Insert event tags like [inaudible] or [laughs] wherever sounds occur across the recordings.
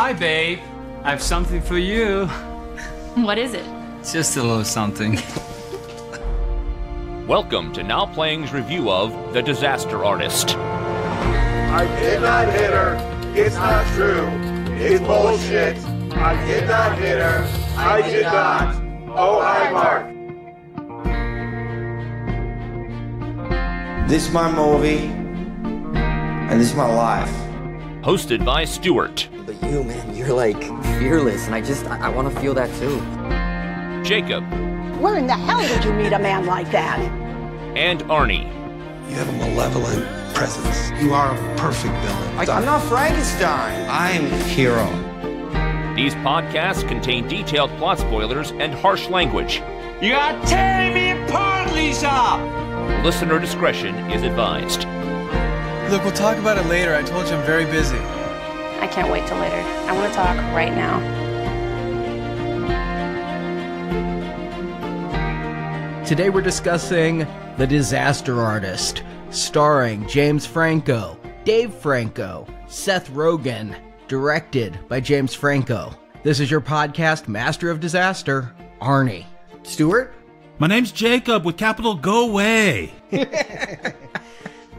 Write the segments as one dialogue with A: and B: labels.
A: Hi, babe. I have something for you. [laughs]
B: What is it?
A: Just a little something. [laughs]
C: Welcome to Now Playing's review of The Disaster Artist.
D: I did not hit her. It's not true. It's bullshit. I did not hit her. I did not. Oh, hi, Mark.
E: This is my movie, and this is my life.
C: Hosted by Stuart,
F: But you, man, you're like fearless, and I just, I, I want to feel that too.
C: Jakob,
G: Where in the hell did you meet a man like that?
C: and Arnie.
H: You have a malevolent presence. You are a perfect villain.
E: I, I'm not Frankenstein. I'm a hero.
C: These podcasts contain detailed plot spoilers and harsh language.
A: You are tearing me apart, Lisa!
C: Listener discretion is advised.
I: Look, we'll talk about it later. I told you I'm very busy.
B: I can't wait till later. I want to talk right now.
J: Today we're discussing The Disaster Artist, starring James Franco, Dave Franco, Seth Rogen, directed by James Franco. This is your podcast, Master of Disaster, Arnie. Stuart?
K: My name's Jakob with capital Go Away. [laughs]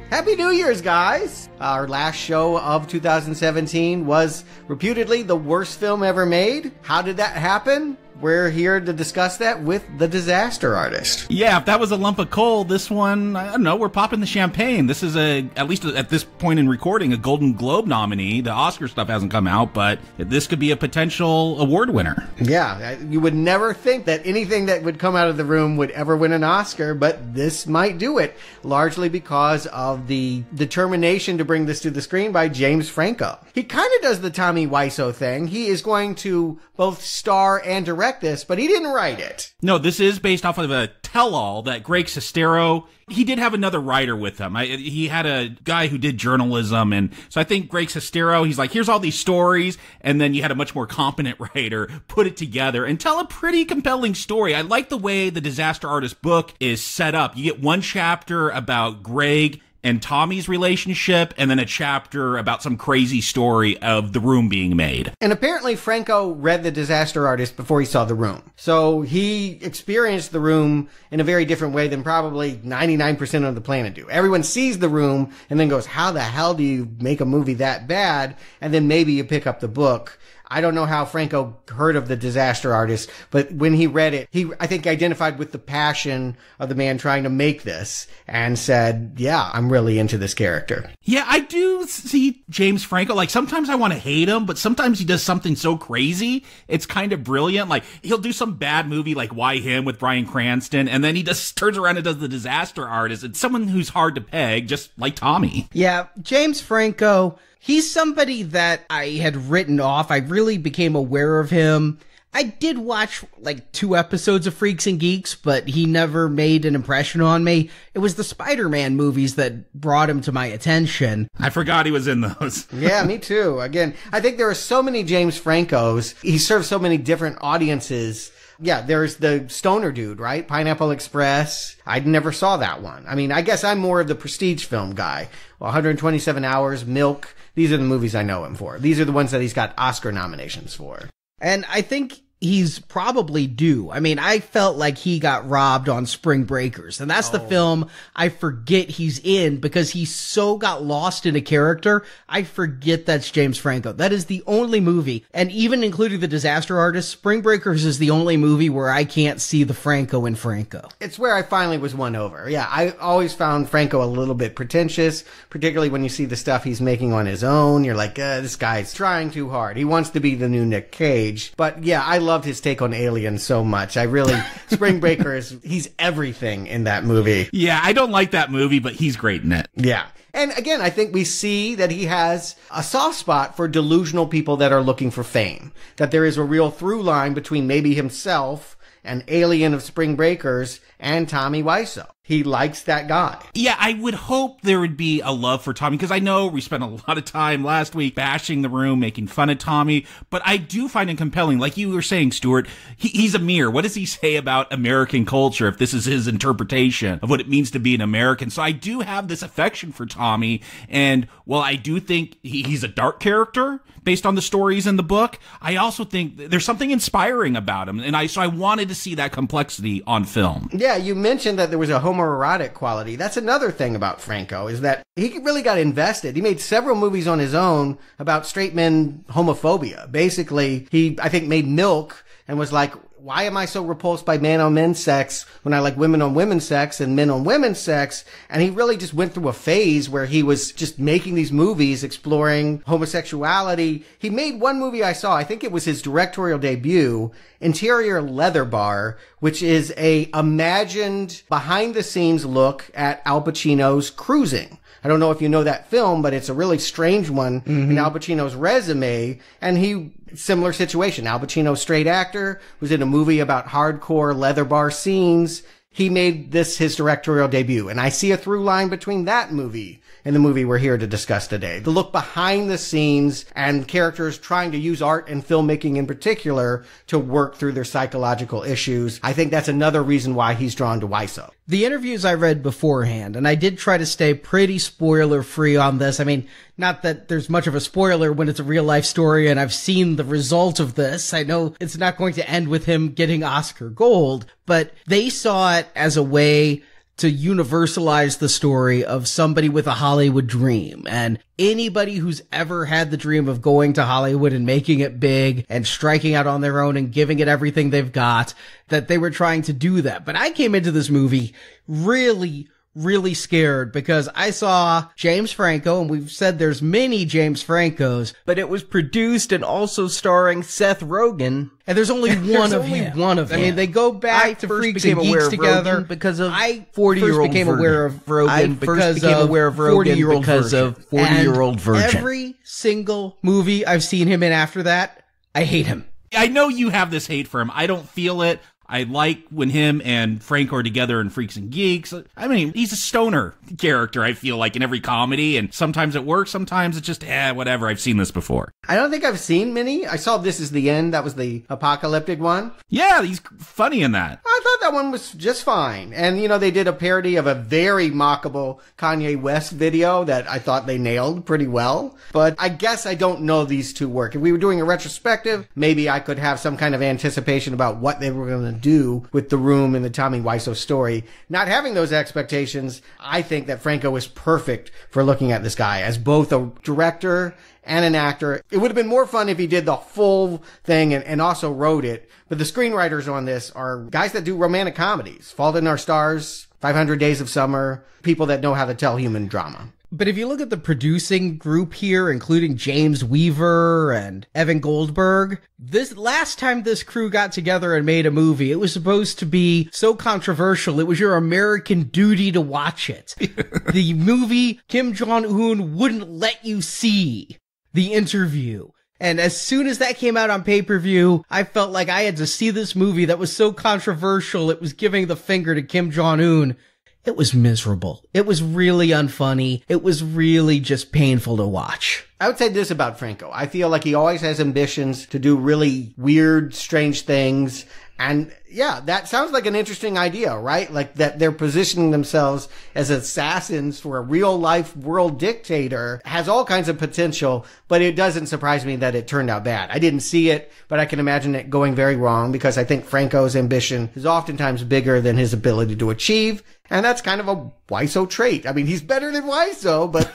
J: Happy New Year's, guys! Our last show of 2017 was reputedly the worst film ever made. How did that happen? We're here to discuss that with the disaster artist.
K: Yeah, if that was a lump of coal, this one, I don't know, we're popping the champagne. This is a, at least at this point in recording, a Golden Globe nominee. The Oscar stuff hasn't come out, but this could be a potential award winner.
J: Yeah, you would never think that anything that would come out of the room would ever win an Oscar, but this might do it, largely because of the determination to bring this to the screen by James Franco. He kind of does the Tommy Wiseau thing. He is going to both star and direct this, but he didn't write it.
K: No, this is based off of a tell-all that Greg Sestero, he did have another writer with him. I, he had a guy who did journalism. And so I think Greg Sestero, he's like, here's all these stories. And then you had a much more competent [laughs] writer put it together and tell a pretty compelling story. I like the way the disaster artist book is set up. You get one chapter about Greg and Tommy's relationship, and then a chapter about some crazy story of the room being made.
J: And apparently Franco read The Disaster Artist before he saw The Room. So he experienced The Room in a very different way than probably 99% of the planet do. Everyone sees The Room and then goes, how the hell do you make a movie that bad? And then maybe you pick up the book. I don't know how Franco heard of the disaster artist, but when he read it, he, I think, identified with the passion of the man trying to make this and said, yeah, I'm really into this character.
K: Yeah, I do see James Franco. Like, sometimes I want to hate him, but sometimes he does something so crazy. It's kind of brilliant. Like, he'll do some bad movie like Why Him with Bryan Cranston, and then he just [laughs] turns around and does the disaster artist. It's someone who's hard to peg, just like Tommy.
J: Yeah, James Franco he's somebody that I had written off. I really became aware of him. I did watch like two episodes of Freaks and Geeks, but he never made an impression on me. It was the Spider-Man movies that brought him to my attention.
K: I forgot he was in those. [laughs]
J: yeah, me too. Again, I think there are so many James Francos. He serves so many different audiences. Yeah, there's the stoner dude, right? Pineapple Express. I never saw that one. I mean, I guess I'm more of the prestige film guy. Well, 127 Hours, Milk. These are the movies I know him for. These are the ones that he's got Oscar nominations for. And I think he's probably due. I mean, I felt like he got robbed on Spring Breakers, and that's oh. the film I forget he's in because he so got lost in a character. I forget that's James Franco. That is the only movie, and even including the Disaster Artist, Spring Breakers is the only movie where I can't see the Franco in Franco. It's where I finally was won over. Yeah, I always found Franco a little bit pretentious, particularly when you see the stuff he's making on his own. You're like, uh, this guy's trying too hard. He wants to be the new Nick Cage. But yeah, I loved his take on Alien so much. I really, [laughs] Spring Breaker is, he's everything in that movie.
K: Yeah, I don't like that movie, but he's great in it.
J: Yeah. And again, I think we see that he has a soft spot for delusional people that are looking for fame. That there is a real through line between maybe himself an alien of Spring Breakers and Tommy Wiseau. He likes that guy.
K: Yeah, I would hope there would be a love for Tommy because I know we spent a [laughs] lot of time last week bashing the room, making fun of Tommy, but I do find him compelling. Like you were saying, Stuart, he, he's a mirror. What does he say about American culture if this is his interpretation of what it means to be an American? So I do have this affection for Tommy. And while I do think he, he's a dark character based on the stories in the book, I also think there's something inspiring about him. And I, so I wanted to see that complexity on film.
J: Yeah, you mentioned that there was a homoerotic quality. That's another thing about Franco is that he really got invested. He made several movies on his own about straight men homophobia. Basically, he, I think, made Milk and was like, why am I so repulsed by man on men sex when I like women on women sex and men on women sex? And he really just went through a phase where he was just making these movies exploring homosexuality. He made one movie I saw, I think it was his directorial debut, Interior Leather Bar, which is a imagined behind the scenes look at Al Pacino's cruising. I don't know if you know that film, but it's a really strange one mm-hmm. in Al Pacino's resume. And he, similar situation. Al Pacino, straight actor, was in a movie about hardcore leather bar scenes. He made this his directorial debut. And I see a through line between that movie in the movie we're here to discuss today. The look behind the scenes and characters trying to use art and filmmaking in particular to work through their psychological issues. I think that's another reason why he's drawn to Wiseau.
L: The interviews I read beforehand, and I did try to stay pretty spoiler free on this. I mean, not that there's much of a spoiler when it's a real life story and I've seen the result of this. I know it's not going to end with him getting Oscar gold, but they saw it as a way to universalize the story of somebody with a Hollywood dream. And anybody who's ever had the dream of going to Hollywood and making it big and striking out on their own and giving it everything they've got, that they were trying to do that. But I came into this movie really, really scared because I saw James Franco, and we've said there's many James Francos, but it was produced and also starring Seth Rogen. And there's only [laughs] one of
M: only
L: him.
M: one of
L: I mean, they go back
M: I
L: to
M: first
L: Freaks and Geeks together
M: Rogen because of
L: I
M: 40 year old
L: became
M: virgin.
L: aware of Rogen
M: I first
L: because
M: became
L: of
M: aware of Rogen
L: 40 year old
M: because of 40 year old virgin.
L: Every single movie I've seen him in after that, I hate him.
K: I know you have this hate for him. I don't feel it. I like when him and Frank are together in Freaks and Geeks. I mean, he's a stoner character, I feel like, in every comedy, and sometimes it works, sometimes it's just, eh, whatever, I've seen this before.
J: I don't think I've seen many. I saw This Is the End. That was the apocalyptic one.
K: Yeah, he's funny in that.
J: I thought that one was just fine. And, you know, they did a parody of a very mockable Kanye West video that I thought they nailed pretty well. But I guess I don't know these two work. If we were doing a retrospective, maybe I could have some kind of anticipation about what they were going to do with the room and the Tommy Wiseau story. Not having those expectations, I think that Franco is perfect for looking at this guy as both a director and an actor. It would have been more fun if he did the full thing and, and also wrote it. But the screenwriters on this are guys that do romantic comedies. Fault in Our Stars, 500 Days of Summer, people that know how to tell human drama.
L: But if you look at the producing group here, including James Weaver and Evan Goldberg, this last time this crew got together and made a movie, it was supposed to be so controversial. It was your American duty to watch it. [laughs] the movie Kim Jong Un wouldn't let you see the interview. And as soon as that came out on pay per view, I felt like I had to see this movie that was so controversial. It was giving the finger to Kim Jong Un. It was miserable. It was really unfunny. It was really just painful to watch.
J: I would say this about Franco. I feel like he always has ambitions to do really weird, strange things. And yeah, that sounds like an interesting idea, right? Like that they're positioning themselves as assassins for a real life world dictator has all kinds of potential, but it doesn't surprise me that it turned out bad. I didn't see it, but I can imagine it going very wrong because I think Franco's ambition is oftentimes bigger than his ability to achieve. And that's kind of a Wiseau trait. I mean, he's better than Wiseau, but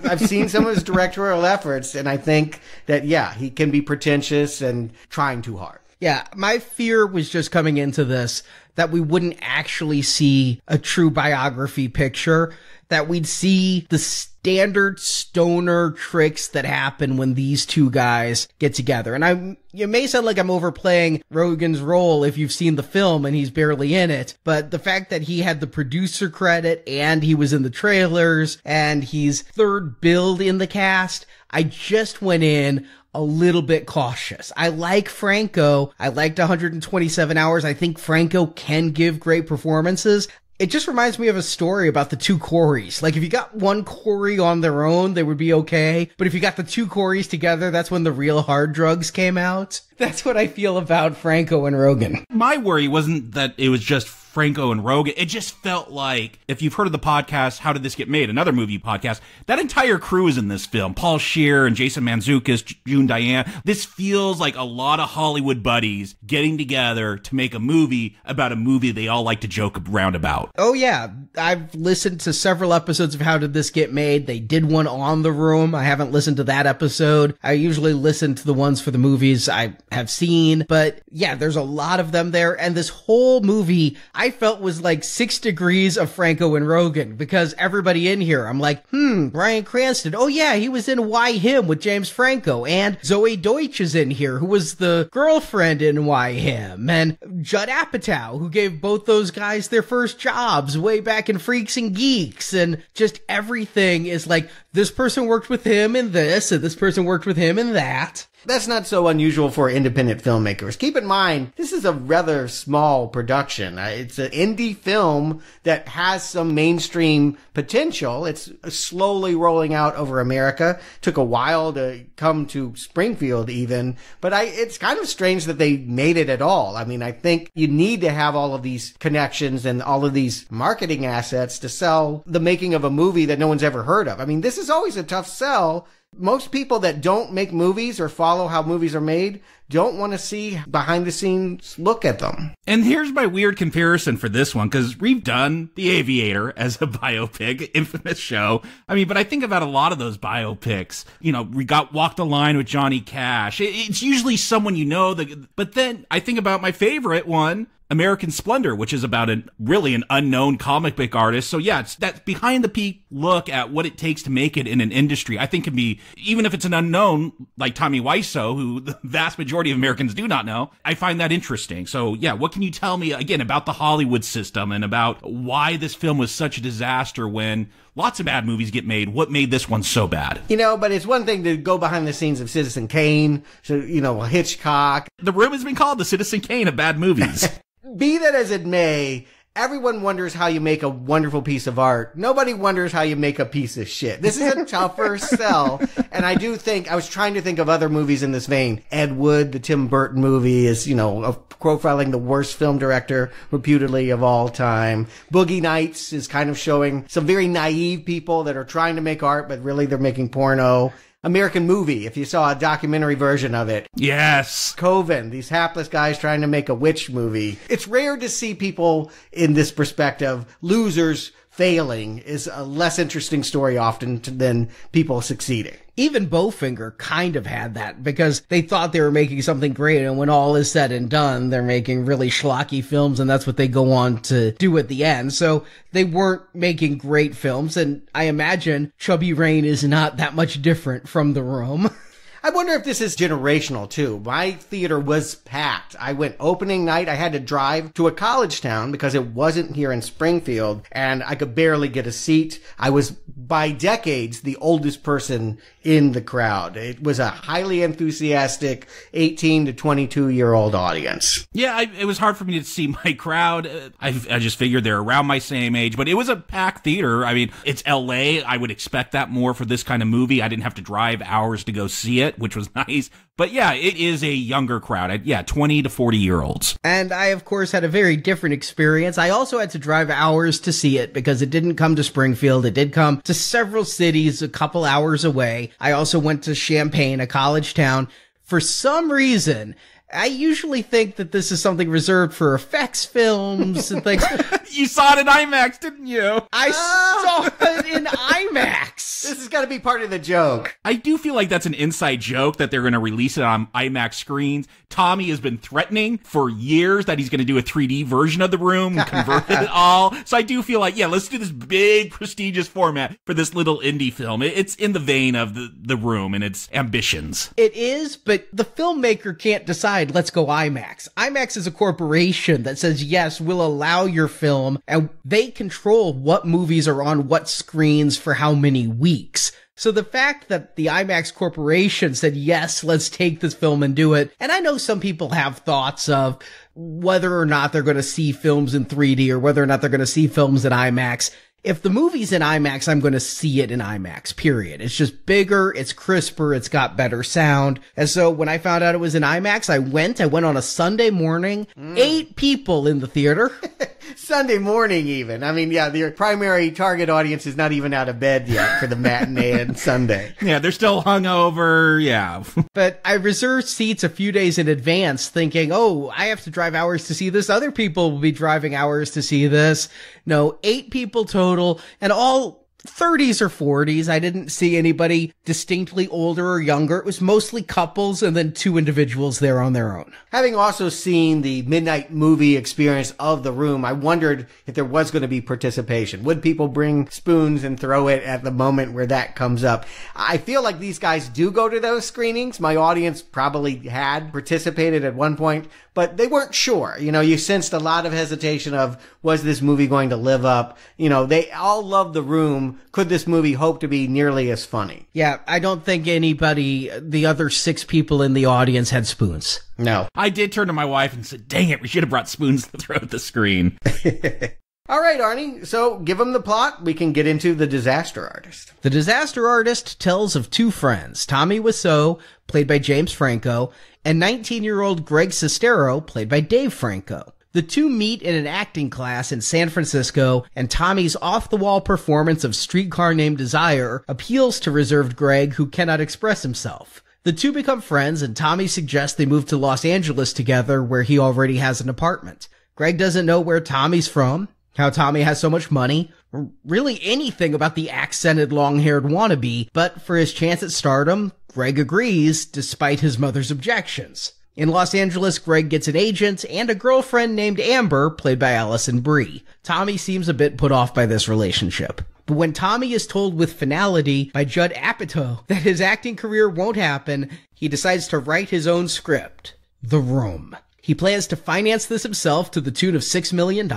J: [laughs] I've seen some of his directorial efforts and I think that, yeah, he can be pretentious and trying too hard.
L: Yeah, my fear was just coming into this that we wouldn't actually see a true biography picture, that we'd see the standard stoner tricks that happen when these two guys get together. And I'm, it may sound like I'm overplaying Rogen's role if you've seen the film and he's barely in it, but the fact that he had the producer credit and he was in the trailers and he's third build in the cast, I just went in a little bit cautious. I like Franco. I liked 127 hours. I think Franco can give great performances. It just reminds me of a story about the two Corys. Like if you got one Cory on their own, they would be okay. But if you got the two Corys together, that's when the real hard drugs came out. That's what I feel about Franco and Rogen.
K: My worry wasn't that it was just Franco and Rogen. It just felt like, if you've heard of the podcast, How Did This Get Made? Another movie podcast, that entire crew is in this film. Paul Scheer and Jason Mantzoukas, June Diane. This feels like a lot of Hollywood buddies getting together to make a movie about a movie they all like to joke around about.
L: Oh yeah, I've listened to several episodes of How Did This Get Made. They did one on The Room. I haven't listened to that episode. I usually listen to the ones for the movies I have seen, but yeah, there's a lot of them there. And this whole movie, I felt was like six degrees of Franco and Rogen because everybody in here, I'm like, hmm, Bryan Cranston. Oh yeah, he was in Why Him with James Franco and Zoey Deutch is in here, who was the girlfriend in Why Him and Judd Apatow, who gave both those guys their first jobs way back in Freaks and Geeks and just everything is like, this person worked with him in this and this person worked with him in that.
J: That's not so unusual for independent filmmakers. Keep in mind, this is a rather small production. Uh, It's an indie film that has some mainstream potential. It's slowly rolling out over America. Took a while to come to Springfield even, but I, it's kind of strange that they made it at all. I mean, I think you need to have all of these connections and all of these marketing assets to sell the making of a movie that no one's ever heard of. I mean, this is always a tough sell most people that don't make movies or follow how movies are made don't want to see behind the scenes look at them.
K: And here's my weird comparison for this one, because we've done The Aviator as a [laughs] biopic, infamous show. I mean, but I think about a lot of those biopics. You know, we got Walk the Line with Johnny Cash. It's usually someone you know that, but then I think about my favorite one, American Splendor, which is about an really an unknown comic book artist. So yeah, it's that behind the peak look at what it takes to make it in an industry. I think can be even if it's an unknown like Tommy Wiseau, who the vast majority of Americans do not know. I find that interesting. So yeah, what can you tell me again about the Hollywood system and about why this film was such a disaster when lots of bad movies get made? What made this one so bad?
J: You know, but it's one thing to go behind the scenes of Citizen Kane, so, you know, Hitchcock.
K: The room has been called the Citizen Kane of bad movies. [laughs]
J: Be that as it may, everyone wonders how you make a wonderful piece of art. Nobody wonders how you make a piece of shit. This is a [laughs] tougher sell. And I do think, I was trying to think of other movies in this vein. Ed Wood, the Tim Burton movie is, you know, of profiling the worst film director reputedly of all time. Boogie Nights is kind of showing some very naive people that are trying to make art, but really they're making porno. American Movie, if you saw a documentary version of it.
K: Yes.
J: Coven, these hapless guys trying to make a witch movie. It's rare to see people in this perspective, losers failing is a less interesting story often to, than people succeeding.
L: Even Bowfinger kind of had that because they thought they were making something great, and when all is said and done, they're making really schlocky films, and that's what they go on to do at the end. So they weren't making great films, and I imagine Chubby Rain is not that much different from The Room. [laughs]
J: I wonder if this is generational too. My theater was packed. I went opening night. I had to drive to a college town because it wasn't here in Springfield and I could barely get a seat. I was by decades the oldest person in the crowd. It was a highly enthusiastic 18 to 22 year old audience.
K: Yeah, I, it was hard for me to see [laughs] my crowd. I, I just figured they're around my same age, but it was a packed theater. I mean, it's LA. I would expect that more for this kind of movie. I didn't have to drive hours to go see it, which was [laughs] nice. But yeah, it is a younger crowd. Yeah, 20 to 40 year olds.
L: And I, of course, had a very different experience. I also had to drive hours to see it because it didn't come to Springfield. It did come to several cities a couple hours away. I also went to Champaign, a college town. For some reason, I usually think that this is something reserved for effects films and things. [laughs]
K: you saw it in IMAX, didn't you?
L: I ah. saw it in IMAX. [laughs]
J: This has got to be part of the joke.
K: I do feel like that's an inside joke that they're going to release it on IMAX screens. Tommy has been threatening for years that he's going to do a 3D version of the room, convert it [laughs] all. So I do feel like, yeah, let's do this big, prestigious format for this little indie film. It's in the vein of the, the room and its ambitions.
L: It is, but the filmmaker can't decide, let's go IMAX. IMAX is a corporation that says, yes, we'll allow your film, and they control what movies are on what screens for how many weeks. So the fact that the IMAX Corporation said, yes, let's take this film and do it. And I know some people have thoughts of whether or not they're going to see films in 3D or whether or not they're going to see films in IMAX if the movie's in IMAX, I'm going to see it in IMAX, period. It's just bigger, it's crisper, it's got better sound. And so when I found out it was in IMAX, I went, I went on a Sunday morning, mm. eight people in the theater. [laughs]
J: Sunday morning, even. I mean, yeah, your primary target audience is not even out of bed yet for the matinee and [laughs] Sunday.
K: Yeah, they're still hungover. Yeah. [laughs]
L: but I reserved seats a few days in advance thinking, oh, I have to drive hours to see this. Other people will be driving hours to see this. No, eight people total and all 30s or 40s. I didn't see anybody distinctly older or younger. It was mostly couples and then two individuals there on their own.
J: Having also seen the midnight movie experience of the room, I wondered if there was going to be participation. Would people bring spoons and throw it at the moment where that comes up? I feel like these guys do go to those screenings. My audience probably had participated at one point, but they weren't sure. You know, you sensed a lot of hesitation of, was this movie going to live up? You know, they all love the room. Could this movie hope to be nearly as funny?
L: Yeah, I don't think anybody, the other six people in the audience had spoons.
J: No.
K: I did turn to my wife and said, dang it, we should have brought spoons to throw at the screen. [laughs]
J: All right, Arnie. So give them the plot. We can get into the disaster artist.
L: The disaster artist tells of two friends, Tommy Wiseau, played by James Franco, and 19 year old Greg Sestero, played by Dave Franco. The two meet in an acting class in San Francisco, and Tommy's off the wall performance of Streetcar Named Desire appeals to reserved Greg, who cannot express himself. The two become friends, and Tommy suggests they move to Los Angeles together, where he already has an apartment. Greg doesn't know where Tommy's from, how Tommy has so much money, or really anything about the accented long-haired wannabe, but for his chance at stardom, Greg agrees despite his mother's objections. In Los Angeles, Greg gets an agent and a girlfriend named Amber, played by Alison Brie. Tommy seems a bit put off by this relationship. But when Tommy is told with finality by Judd Apatow [laughs] that his acting career won't happen, he decides to write his own script, The Room. He plans to finance this himself to the tune of $6 million,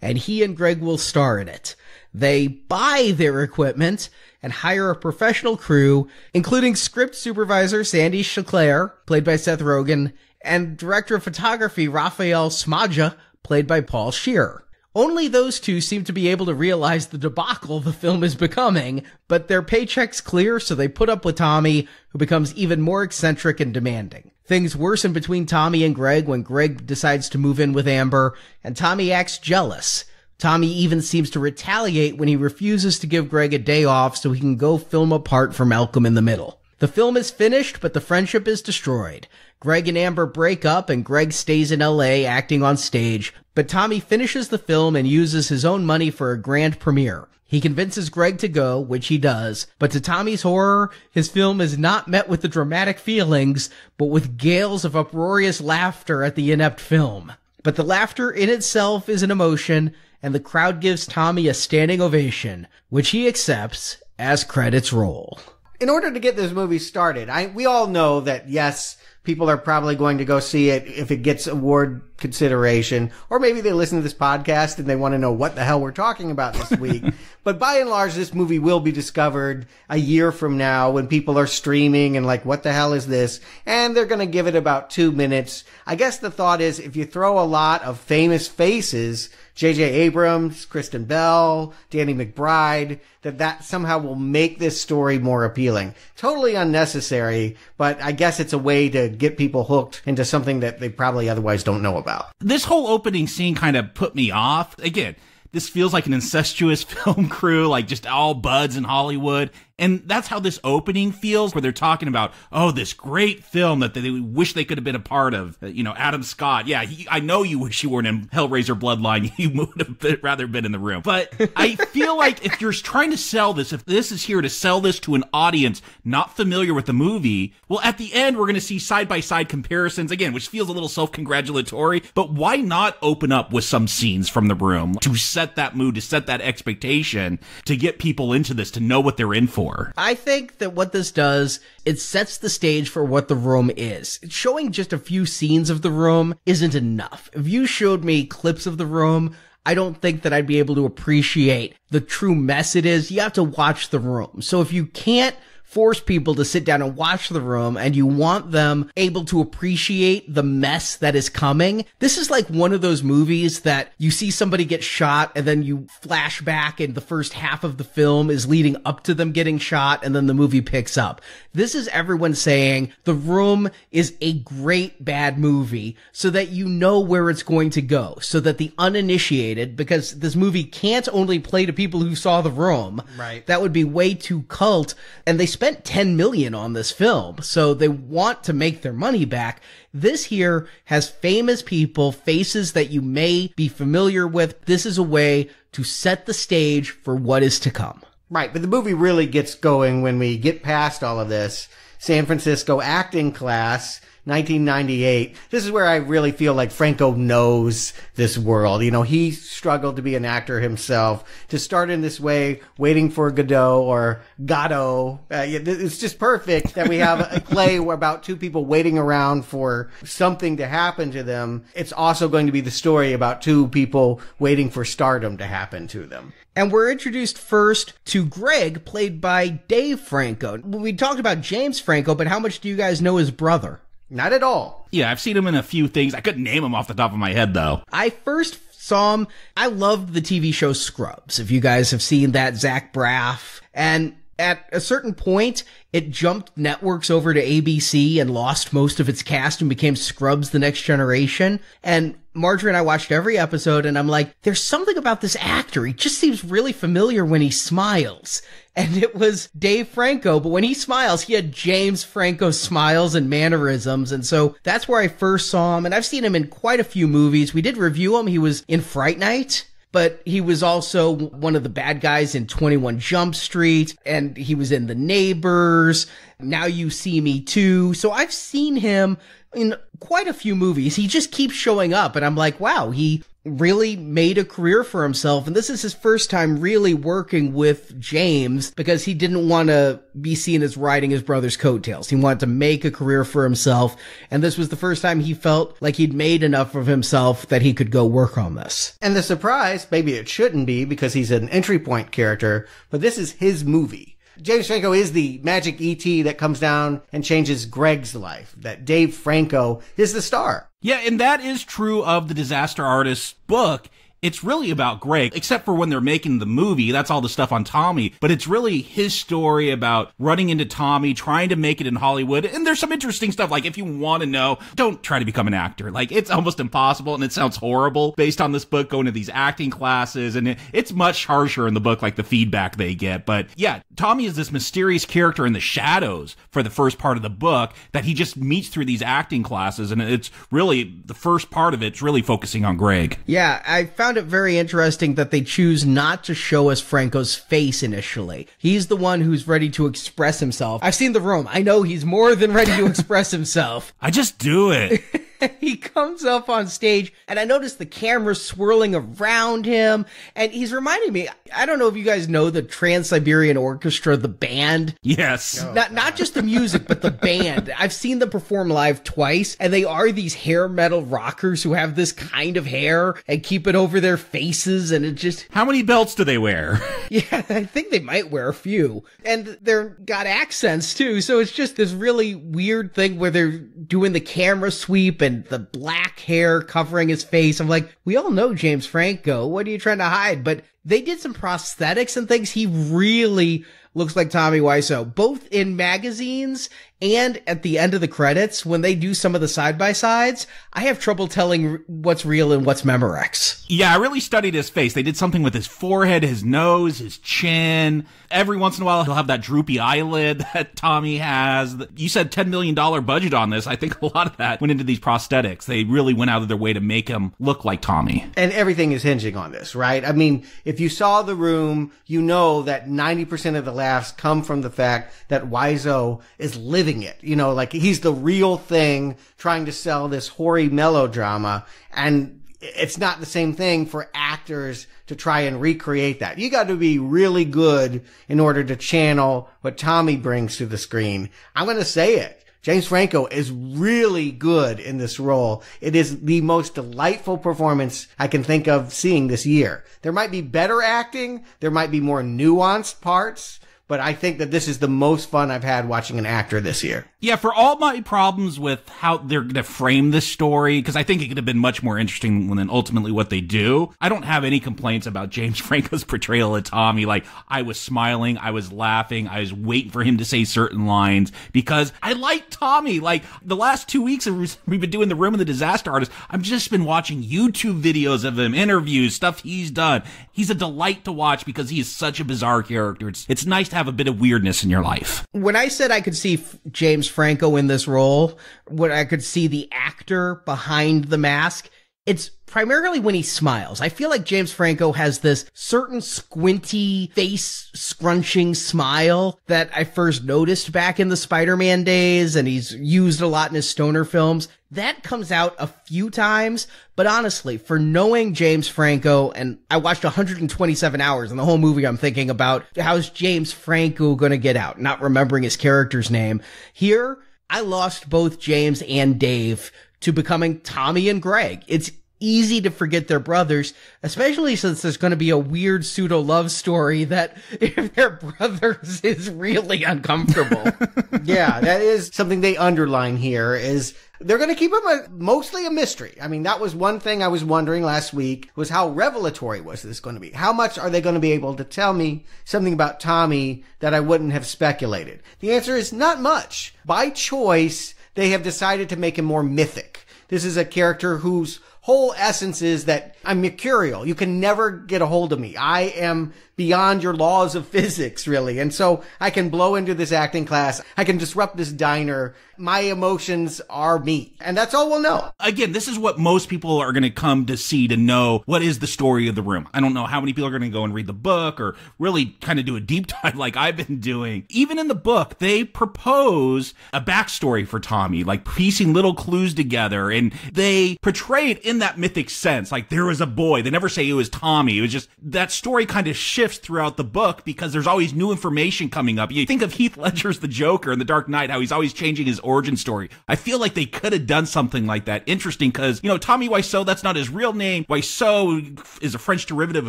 L: and he and Greg will star in it. They buy their equipment and hire a professional crew, including script supervisor Sandy Schklair, played by Seth Rogen, and director of photography Raphael Smadja, played by Paul Scheer. Only those two seem to be able to realize the debacle the film is becoming, but their paychecks clear, so they put up with Tommy, who becomes even more eccentric and demanding. Things worsen between Tommy and Greg when Greg decides to move in with Amber, and Tommy acts jealous. Tommy even seems to retaliate when he refuses to give Greg a day off so he can go film a part for Malcolm in the Middle. The film is finished, but the friendship is destroyed. Greg and Amber break up and Greg stays in LA acting on stage, but Tommy finishes the film and uses his own money for a grand premiere. He convinces Greg to go, which he does, but to Tommy's horror, his film is not met with the dramatic feelings, but with gales of uproarious laughter at the inept film. But the laughter in itself is an emotion, and the crowd gives Tommy a standing ovation, which he accepts as credits roll.
J: In order to get this movie started, I, we all know that yes, people are probably going to go see it if it gets award consideration, or maybe they listen to this podcast and they want to know what the hell we're talking about this [laughs] week. but by and large, this movie will be discovered a year from now when people are streaming and like, what the hell is this? And they're going to give it about two minutes. I guess the thought is if you throw a lot of famous faces J.J. Abrams, Kristen Bell, Danny McBride, that that somehow will make this story more appealing. Totally unnecessary, but I guess it's a way to get people hooked into something that they probably otherwise don't know about.
K: This whole opening scene kind of put me off. Again, this feels like an incestuous [laughs] film crew, like just all buds in Hollywood. And that's how this opening feels, where they're talking about, oh, this great film that they wish they could have been a part of. Uh, you know, Adam Scott. Yeah, he, I know you wish you weren't in Hellraiser Bloodline. [laughs] You would have been, rather been in the room. But I feel like if you're trying to sell this, if this is here to sell this to an audience not familiar with the movie, well, at the end, we're going to see side by side comparisons again, which feels a little self congratulatory. But why not open up with some scenes from the room to set that mood, to set that expectation, to get people into this, to know what they're in for?
L: I think that what this does, it sets the stage for what the room is. Showing just a few scenes of the room isn't enough. If you showed me clips of the room, I don't think that I'd be able to appreciate the true mess it is, you have to watch the room. So if you can't force people to sit down and watch the room and you want them able to appreciate the mess that is coming. This is like one of those movies that you see somebody get shot and then you flash back and the first half of the film is leading up to them getting shot and then the movie picks up. This is everyone saying the room is a great bad movie so that you know where it's going to go so that the uninitiated, because this movie can't only play to people who saw the room.
J: Right.
L: That would be way too cult and they spent 10 million on this film, so they want to make their money back. This here has famous people, faces that you may be familiar with. This is a way to set the stage for what is to come.
J: Right, but the movie really gets going when we get past all of this. San Francisco acting class 1998. This is where I really feel like Franco knows this world. You know, he struggled to be an actor himself. To start in this way, waiting for Godot or Godot, uh, it's just perfect that we have a play [laughs] about two people waiting around for something to happen to them. It's also going to be the story about two people waiting for stardom to happen to them.
L: And we're introduced first to Greg, played by Dave Franco. We talked about James Franco, but how much do you guys know his brother?
J: Not at all.
K: Yeah, I've seen him in a few things. I couldn't name him off the top of my head though.
L: I first saw him. I loved the TV show Scrubs. If you guys have seen that, Zach Braff. And at a certain point, it jumped networks over to ABC and lost most of its cast and became Scrubs The Next Generation. And Marjorie and I watched every episode and I'm like, there's something about this actor. He just seems really familiar when he smiles. And it was Dave Franco, but when he smiles, he had James Franco smiles and mannerisms. And so that's where I first saw him. And I've seen him in quite a few movies. We did review him. He was in Fright Night but he was also one of the bad guys in 21 Jump Street and he was in The Neighbors. Now You See Me Too. So I've seen him in quite a few movies. He just keeps showing up and I'm like, wow, he really made a career for himself. And this is his first time really working with James because he didn't want to be seen as riding his brother's coattails. He wanted to make a career for himself. And this was the first time he felt like he'd made enough of himself that he could go work on this.
J: And the surprise, maybe it shouldn't be because he's an entry point character, but this is his movie. James Franco is the magic ET that comes down and changes Greg's life. That Dave Franco is the star.
K: Yeah, and that is true of the Disaster Artist book it's really about Greg, except for when they're making the movie. That's all the stuff on Tommy. But it's really his story about running into Tommy, trying to make it in Hollywood. And there's some interesting stuff. Like, if you want to know, don't try to become an actor. Like, it's almost impossible and it sounds horrible based on this book going to these acting classes. And it, it's much harsher in the book, like the feedback they get. But yeah, Tommy is this mysterious character in the shadows for the first part of the book that he just meets through these acting classes. And it's really the first part of it's really focusing on Greg.
L: Yeah, I found found it very interesting that they choose not to show us Franco's face initially. He's the one who's ready to express himself. I've seen the room. I know he's more than ready to [laughs] express himself.
K: I just do it. [laughs] [laughs]
L: he comes up on stage and I notice the camera swirling around him and he's reminding me, I don't know if you guys know the Trans-Siberian Orchestra, the band.
K: Yes.
L: Oh, not, not just the music, but the band. [laughs] I've seen them perform live twice and they are these hair metal rockers who have this kind of hair and keep it over their faces and it just.
K: How many belts do they wear? [laughs]
L: yeah, I think they might wear a few and they're got accents too. So it's just this really weird thing where they're doing the camera sweep and the black hair covering his face. I'm like, we all know James Franco. What are you trying to hide? But they did some prosthetics and things. He really looks like Tommy Wiseau, both in magazines and at the end of the credits when they do some of the side by sides. I have trouble telling what's real and what's Memorex.
K: Yeah, I really studied his face. They did something with his forehead, his nose, his chin. Every once in a while, he'll have that droopy eyelid [laughs] that Tommy has. You said $10 million budget on this. I think a lot of that went into these prosthetics. They really went out of their way to make him look like Tommy.
J: And everything is hinging on this, right? I mean, if you saw the room, you know that 90% of the laughs come from the fact that Wiseau is living it. You know, like he's the real thing trying to sell this hoary melodrama. And it's not the same thing for actors to try and recreate that. You got to be really good in order to channel what Tommy brings to the screen. I'm going to say it. James Franco is really good in this role. It is the most delightful performance I can think of seeing this year. There might be better acting. There might be more nuanced parts but I think that this is the most fun I've had watching an actor this year.
K: Yeah, for all my problems with how they're going to frame this story, because I think it could have been much more interesting than ultimately what they do. I don't have any complaints about James [laughs] Franco's portrayal of Tommy. Like, I was smiling, I was laughing, I was waiting for him to say certain lines because I like Tommy. Like, the last two weeks we've been doing The Room of the Disaster Artist, I've just been watching YouTube videos of him, interviews, stuff he's done. He's a delight to watch because he is such a bizarre character. It's, it's nice to have a bit of weirdness in your life.
L: When I said I could see James Franco in this role, when I could see the actor behind the mask, it's primarily when he smiles. I feel like James Franco has this certain squinty face scrunching smile that I first noticed back in the Spider-Man days and he's used a lot in his stoner films. That comes out a few times, but honestly, for knowing James Franco, and I watched 127 hours and the whole movie I'm thinking about how's James Franco gonna get out, not remembering his character's name. Here, I lost both James and Dave to becoming Tommy and Greg. It's easy to forget their brothers, especially since there's going to be a weird pseudo love story that [laughs] if they're brothers is really uncomfortable. [laughs]
J: yeah, that is something they underline here is they're going to keep them a, mostly a mystery. I mean, that was one thing I was wondering last week was how revelatory was this going to be? How much are they going to be able to tell me something about Tommy that I wouldn't have speculated? The answer is not much. By choice, they have decided to make him more mythic. This is a character whose whole essence is that I'm mercurial. You can never get a hold of me. I am beyond your laws of physics, really. And so I can blow into this acting class. I can disrupt this diner. My emotions are me. And that's all we'll know.
K: Again, this is what most people are going to come to see to know what is the story of the room. I don't know how many people are going to go and read the book or really kind of do a deep [laughs] dive like I've been doing. Even in the book, they propose a backstory for Tommy, like piecing little clues together and they portray it in that mythic sense. Like there was a boy. They never say it was Tommy. It was just that story kind of shifts shifts throughout the book because there's always new information coming up. You think of Heath Ledger's The Joker in The Dark Knight, how he's always changing his origin story. I feel like they could have done something like that. Interesting because, you know, Tommy Wiseau, that's not his real name. Wiseau is a French derivative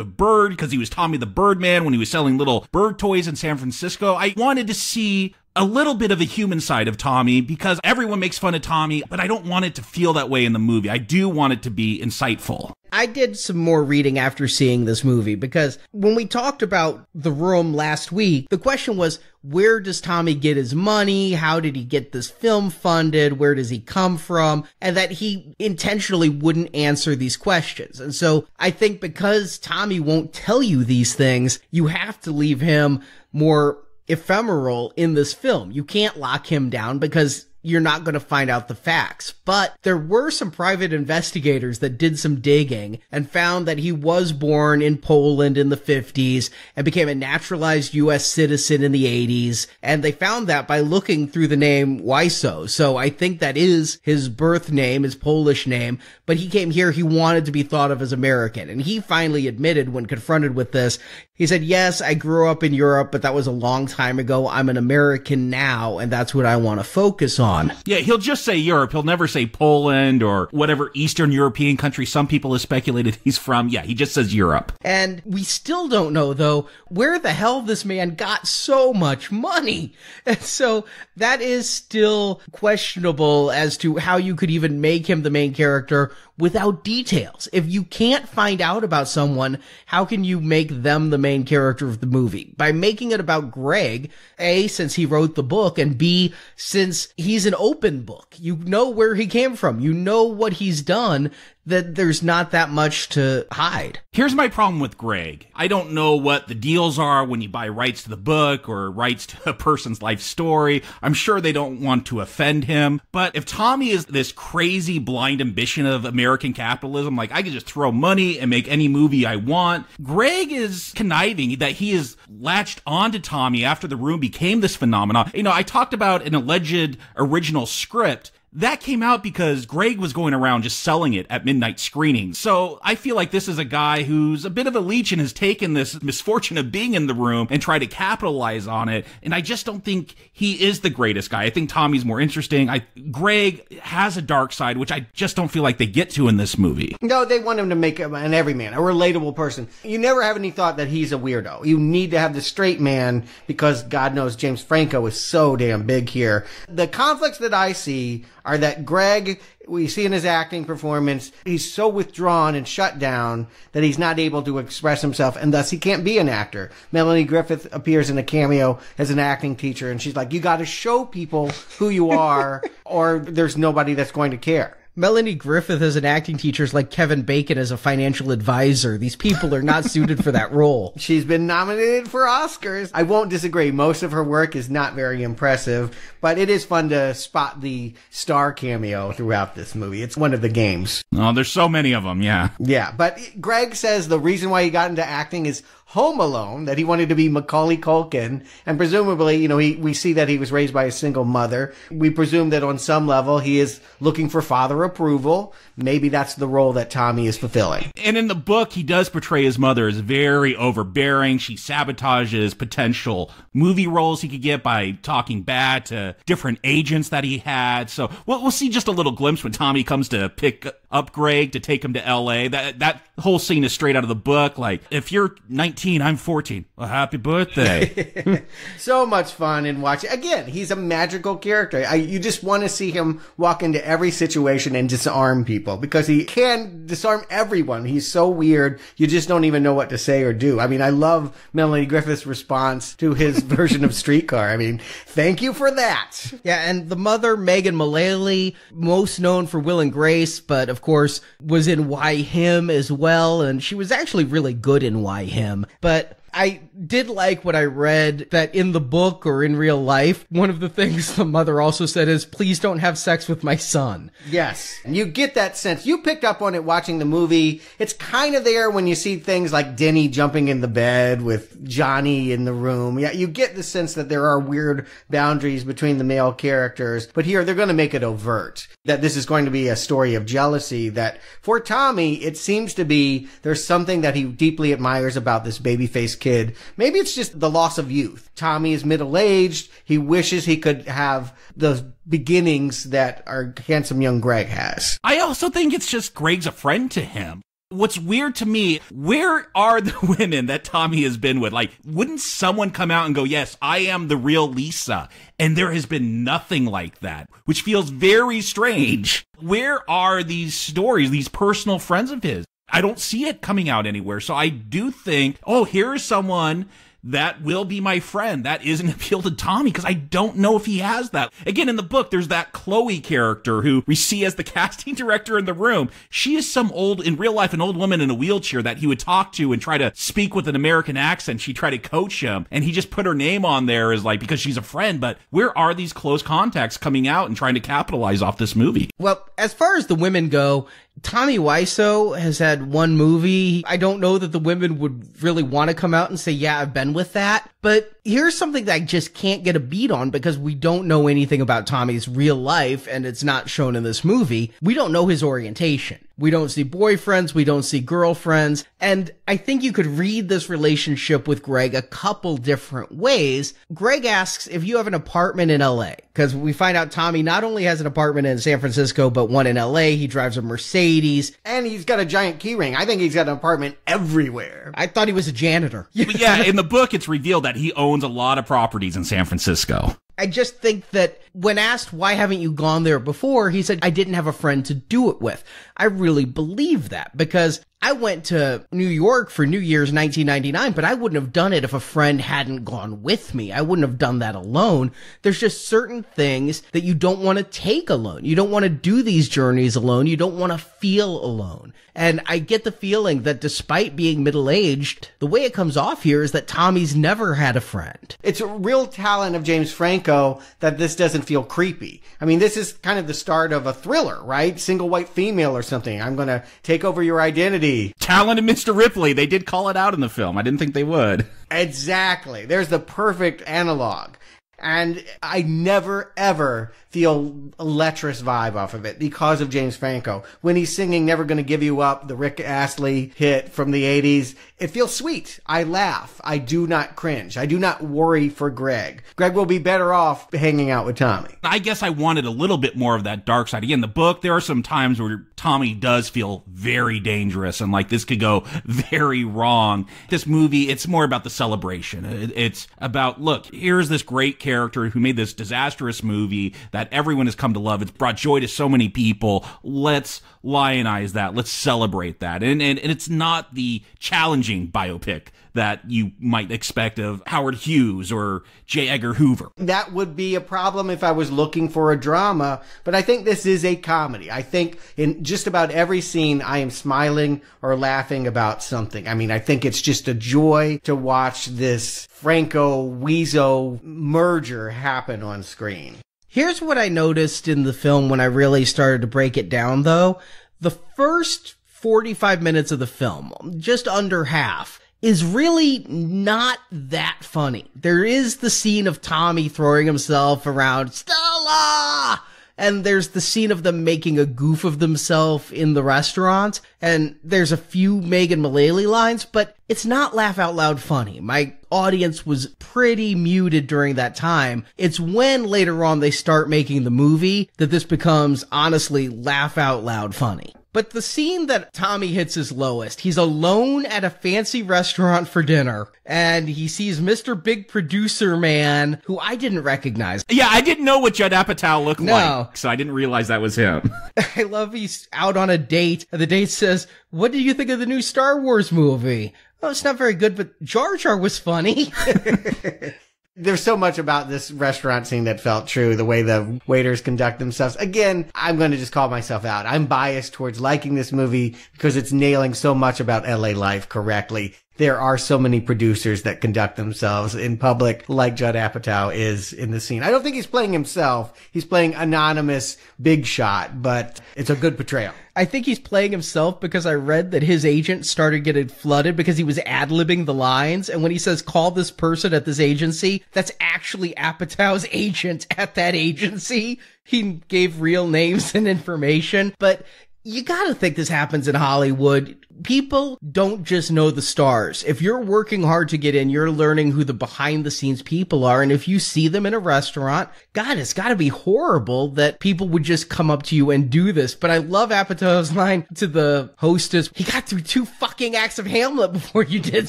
K: of Bird because he was Tommy the Birdman when he was selling little bird toys in San Francisco. I wanted to see a little bit of a human side of Tommy because everyone makes fun of Tommy, but I don't want it to feel that way in the movie. I do want it to be insightful.
L: I did some more reading after seeing this movie because when we talked about The Room last week, the question was, where does Tommy get his money? How did he get this film funded? Where does he come from? And that he intentionally wouldn't answer these questions. And so I think because Tommy won't tell you these things, you have to leave him more ephemeral in this film. You can't lock him down because you're not going to find out the facts. But there were some private investigators that did some digging and found that he was born in Poland in the 50s and became a naturalized US citizen in the 80s. And they found that by looking through the name Wiseau. So I think that is his birth name, his Polish name. But he came here, he wanted to be thought of as American. And he finally admitted when confronted with this, he said, yes, I grew up in Europe, but that was a long time ago. I'm an American now, and that's what I want to focus on.
K: Yeah, he'll just say Europe. He'll never say Poland or whatever Eastern European country some people have speculated [laughs] he's from. Yeah, he just says Europe.
L: And we still don't know, though, where the hell this man got so much money. [laughs] And so that is still questionable as to how you could even make him the main character without details. If you can't find out about someone, how can you make them the main character of the movie? By making it about Greg, A, since he wrote the book, and B, since he's an open book. You know where he came from. You know what he's done that there's not that much to hide.
K: Here's my problem with Greg. I don't know what the deals are when you buy rights to the book or rights to a person's life story. I'm sure they don't want to offend him. But if Tommy is this crazy blind ambition of American capitalism, like I could just throw money and make any movie I want, Greg is conniving that he is latched onto Tommy after the room became this phenomenon. You know, I talked about an alleged original script that came out because Greg was going around just selling it at midnight screenings. So I feel like this is a guy who's a bit of a leech and has taken this misfortune of being in the room and tried to capitalize on it. And I just don't think he is the greatest guy. I think Tommy's more interesting. I Greg has a dark side, which I just don't feel like they get to in this movie.
J: No, they want him to make him an everyman, a relatable person. You never have any thought that he's a weirdo. You need to have the straight man because God knows James Franco is so damn big here. The conflicts that I see are that Greg, we see in his acting performance, he's so withdrawn and shut down that he's not able to express himself and thus he can't be an actor. Melanie Griffith appears in a cameo as an acting teacher and she's like, you gotta show people who you are [laughs] or there's nobody that's going to care.
L: Melanie Griffith as an acting teacher is like Kevin Bacon as a financial advisor. These people are not suited for that role. [laughs]
J: She's been nominated for Oscars. I won't disagree. Most of her work is not very impressive, but it is fun to spot the star cameo throughout this movie. It's one of the games.
K: Oh, there's so many of them, yeah.
J: Yeah, but Greg says the reason why he got into acting is Home Alone, that he wanted to be Macaulay Culkin, and presumably, you know, he, we see that he was raised by a single mother. We presume that on some level he is looking for father approval. Maybe that's the role that Tommy is fulfilling.
K: And in the book, he does portray his mother as very overbearing. She sabotages potential movie roles he could get by talking bad to different agents that he had. So we'll, we'll see just a little glimpse when Tommy comes to pick up Greg to take him to L.A. That that whole scene is straight out of the book. Like, if you're 19, I'm 14. Well, happy birthday. [laughs]
J: so much fun in watching. Again, he's a magical character. I, you just want to see him walk into every situation and disarm people because he can disarm everyone. He's so weird. You just don't even know what to say or do. I mean, I love Melanie Griffith's response to his [laughs] version of Streetcar. I mean, thank you for that.
L: Yeah, and the mother, Megan Mullally, most known for Will and Grace, but of course was in Why Him as well, and she was actually really good in Why Him. But I did like what I read that in the book or in real life, one of the things the mother also said is, please don't have sex with my son.
J: Yes. And you get that sense. You picked up on it watching the movie. It's kind of there when you see things like Denny jumping in the bed with Johnny in the room. Yeah, you get the sense that there are weird boundaries between the male characters, but here they're going to make it overt. That this is going to be a story of jealousy that for Tommy, it seems to be there's something that he deeply admires about this babyface kid. Maybe it's just the loss of youth. Tommy is middle aged. He wishes he could have the beginnings that our handsome young Greg has.
K: I also think it's just Greg's a friend to him. What's weird to me, where are the [laughs] women that Tommy has been with? Like, wouldn't someone come out and go, yes, I am the real Lisa? And there has been nothing like that, which feels very strange. Where are these stories, these personal friends of his? I don't see it coming out anywhere. So I do think, oh, here's someone that will be my friend. That is an [laughs] appeal to Tommy because I don't know if he has that. Again, in the book, there's that Chloe character who we see as the [laughs] casting director in the room. She is some old, in real life, an old woman in a wheelchair that he would talk to and try to speak with an American accent. She'd try to coach him and he just put her name on there as like, because she's a friend. But where are these close contacts coming out and trying to capitalize off this movie?
L: Well, as far as the women go, Tommy Wiseau has had one movie. I don't know that the women would really want to come out and say, yeah, I've been with that. But here's something that I just can't get a beat on because we don't know anything about Tommy's real life and it's not shown in this movie. We don't know his orientation. We don't see boyfriends. We don't see girlfriends. And I think you could read this relationship with Greg a couple different ways. Greg asks if you have an apartment in LA, because we find out Tommy not only has an apartment in San Francisco, but one in LA. He drives a Mercedes.
J: And he's got a giant keyring. I think he's got an apartment everywhere.
L: I thought he was a janitor.
K: yeah, in the book, it's revealed that he owns a lot of properties in San Francisco.
L: I just think that when asked why haven't you gone there before, he said, I didn't have a friend to do it with. I really believe that because I went to New York for New Year's 1999, but I wouldn't have done it if a friend hadn't gone with me. I wouldn't have done that alone. There's just certain things that you don't want to take alone. You don't want to do these journeys alone. You don't want to feel alone. And I get the feeling that despite being middle aged, the way it comes off here is that Tommy's never had a friend.
J: It's a real talent of James Franco that this doesn't feel creepy. I mean, this is kind of the start of a thriller, right? Single white female or something. I'm going to take over your identity.
K: Talent of Mr. Ripley. They did call it out in the film. I didn't think they would.
J: Exactly. There's the perfect analog. And I never ever feel a lecherous vibe off of it because of James Franco. When he's singing Never Gonna Give You Up, the Rick Astley hit from the 80s, it feels sweet. I laugh. I do not cringe. I do not worry for Greg. Greg will be better off hanging out with Tommy.
K: I guess I wanted a little bit more of that dark side. Again, the book, there are some times where Tommy does feel very dangerous and like this could go [laughs] very wrong. This movie, it's more about the celebration. It's about, look, here's this great character who made this disastrous movie that everyone has come to love. It's brought joy to so many people. Let's lionize that. Let's celebrate that. And, and, and it's not the challenging biopic that you might expect of Howard Hughes or J. Edgar Hoover.
J: That would be a problem if I was looking for a drama, but I think this is a comedy. I think in just about every scene, I am smiling or laughing about something. I mean, I think it's just a joy to watch this Franco Wiseau merger happen on screen.
L: Here's what I noticed in the film when I really started to break it down though. The first 45 minutes of the film, just under half, is really not that funny. There is the scene of Tommy throwing himself around Stella! And there's the scene of them making a goof of themselves in the restaurant. And there's a few Megan Mullally lines, but it's not laugh out loud funny. My audience was pretty muted during that time. It's when later on they start making the movie that this becomes honestly laugh out loud funny. But the scene that Tommy hits his lowest, he's alone at a fancy restaurant for dinner and he sees Mr. Big Producer Man, who I didn't recognize.
K: Yeah, I didn't know what Judd Apatow looked
L: No.
K: like, so I didn't realize that was him. [laughs]
L: I love he's out on a date and the date says, what do you think of the new Star Wars movie? Oh, it's not very good, but Jar Jar was funny. [laughs] [laughs]
J: There's so much about this restaurant scene that felt true, the way the waiters conduct themselves. Again, I'm going to just call myself out. I'm biased towards liking this movie because it's nailing so much about LA life correctly. There are so many producers that conduct themselves in public like Judd Apatow is in the scene. I don't think he's playing himself. He's playing anonymous big shot, but it's a good portrayal.
L: I think he's playing himself because I read that his agent started getting flooded because he was ad libbing the lines. And when he says, call this person at this agency, that's actually Apatow's agent at that agency. He gave real names and information, but you gotta think this happens in Hollywood. People don't just know the stars. If you're working hard to get in, you're learning who the behind the scenes people are. And if you see them in a restaurant, God, it's gotta be horrible that people would just come up to you and do this. But I love Apatow's line to the hostess. He got through two fucking acts of Hamlet before you did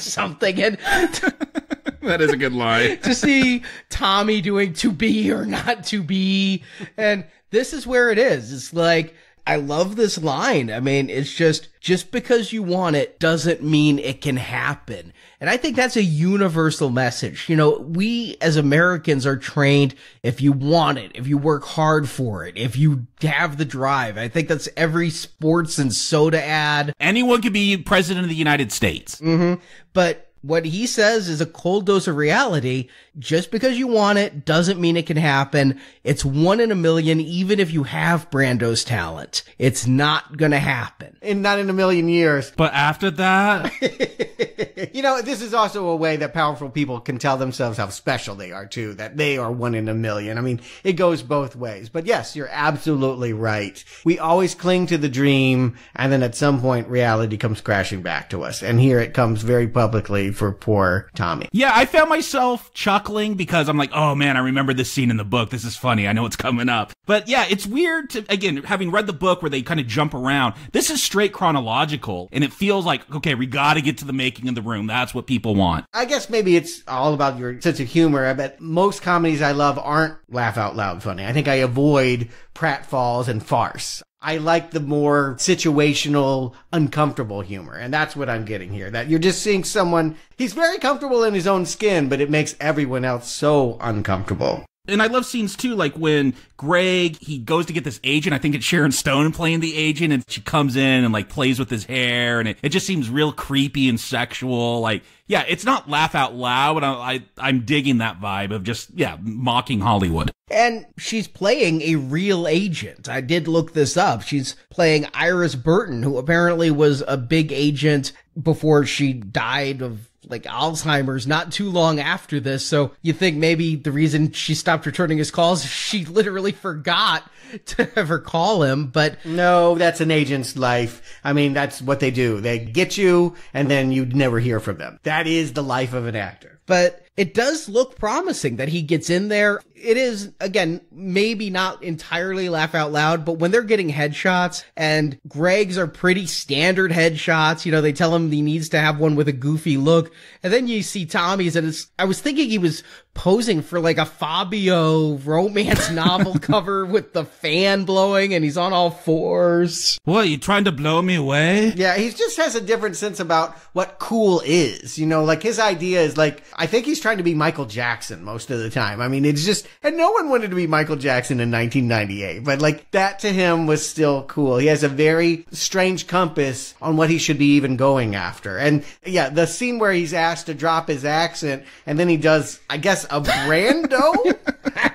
L: something. And [laughs]
K: that is a good line. [laughs]
L: to see Tommy doing to be or not to be. And this is where it is. It's like, I love this line. I mean, it's just, just because you want it doesn't mean it can happen. And I think that's a universal message. You know, we as Americans are trained if you want it, if you work hard for it, if you have the drive. I think that's every sports and soda ad.
K: Anyone could be president of the United States.
L: Mm-hmm. But what he says is a cold dose of reality. Just because you want it doesn't mean it can happen. It's one in a million, even if you have Brando's talent. It's not gonna happen.
J: And not in a million years.
K: But after that, [laughs]
J: you know, this is also a way that powerful people can tell themselves how special they are too, that they are one in a million. I mean, it goes both ways. But yes, you're absolutely right. We always cling to the dream and then at some point reality comes crashing back to us. And here it comes very publicly for poor Tommy.
K: Yeah, I found myself chuckling because I'm like, oh man, I remember this scene in the book. This is funny. I know it's coming up. But yeah, it's weird to, again, having read the book where they kind of jump around, this is straight chronological and it feels like, okay, we gotta get to the making of the room. That's what people want.
J: I guess maybe it's all about your sense of humor. I bet most comedies I love aren't laugh out loud funny. I think I avoid pratfalls and farce. I like the more situational, uncomfortable humor. And that's what I'm getting here. That you're just seeing someone, he's very comfortable in his own skin, but it makes everyone else so uncomfortable.
K: And I love scenes too, like when Greg, he goes to get this agent. I think it's Sharon Stone playing the agent and she comes in and like plays with his hair and it, it just seems real creepy and sexual. Like, yeah, it's not laugh out loud, but I, I, I'm digging that vibe of just, yeah, mocking Hollywood.
L: And she's playing a real agent. I did look this up. She's playing Iris Burton, who apparently was a big agent before she died of like Alzheimer's not too long after this. So you think maybe the reason she stopped returning his calls, she literally forgot to ever call him. But
J: no, that's an agent's life. I mean, that's what they do. They get you and then you never hear from them. That is the life of an actor.
L: But it does look promising that he gets in there. It is, again, maybe not entirely laugh out loud, but when they're getting headshots and Greg's are pretty standard headshots, you know, they tell him he needs to have one with a goofy look. And then you see Tommy's and it's, I was thinking he was posing for like a Fabio romance [laughs] novel cover with the fan blowing and he's on all fours.
K: What, you trying to blow me away?
J: Yeah, he just has a different sense about what cool is. You know, like his idea is like, I think he's trying to be Michael Jackson most of the time. I mean, it's just, and no one wanted to be Michael Jackson in 1998, but like that to him was still cool. He has a very strange compass on what he should be even going after. And yeah, the scene where he's asked to drop his accent and then he does, I guess, a Brando, [laughs]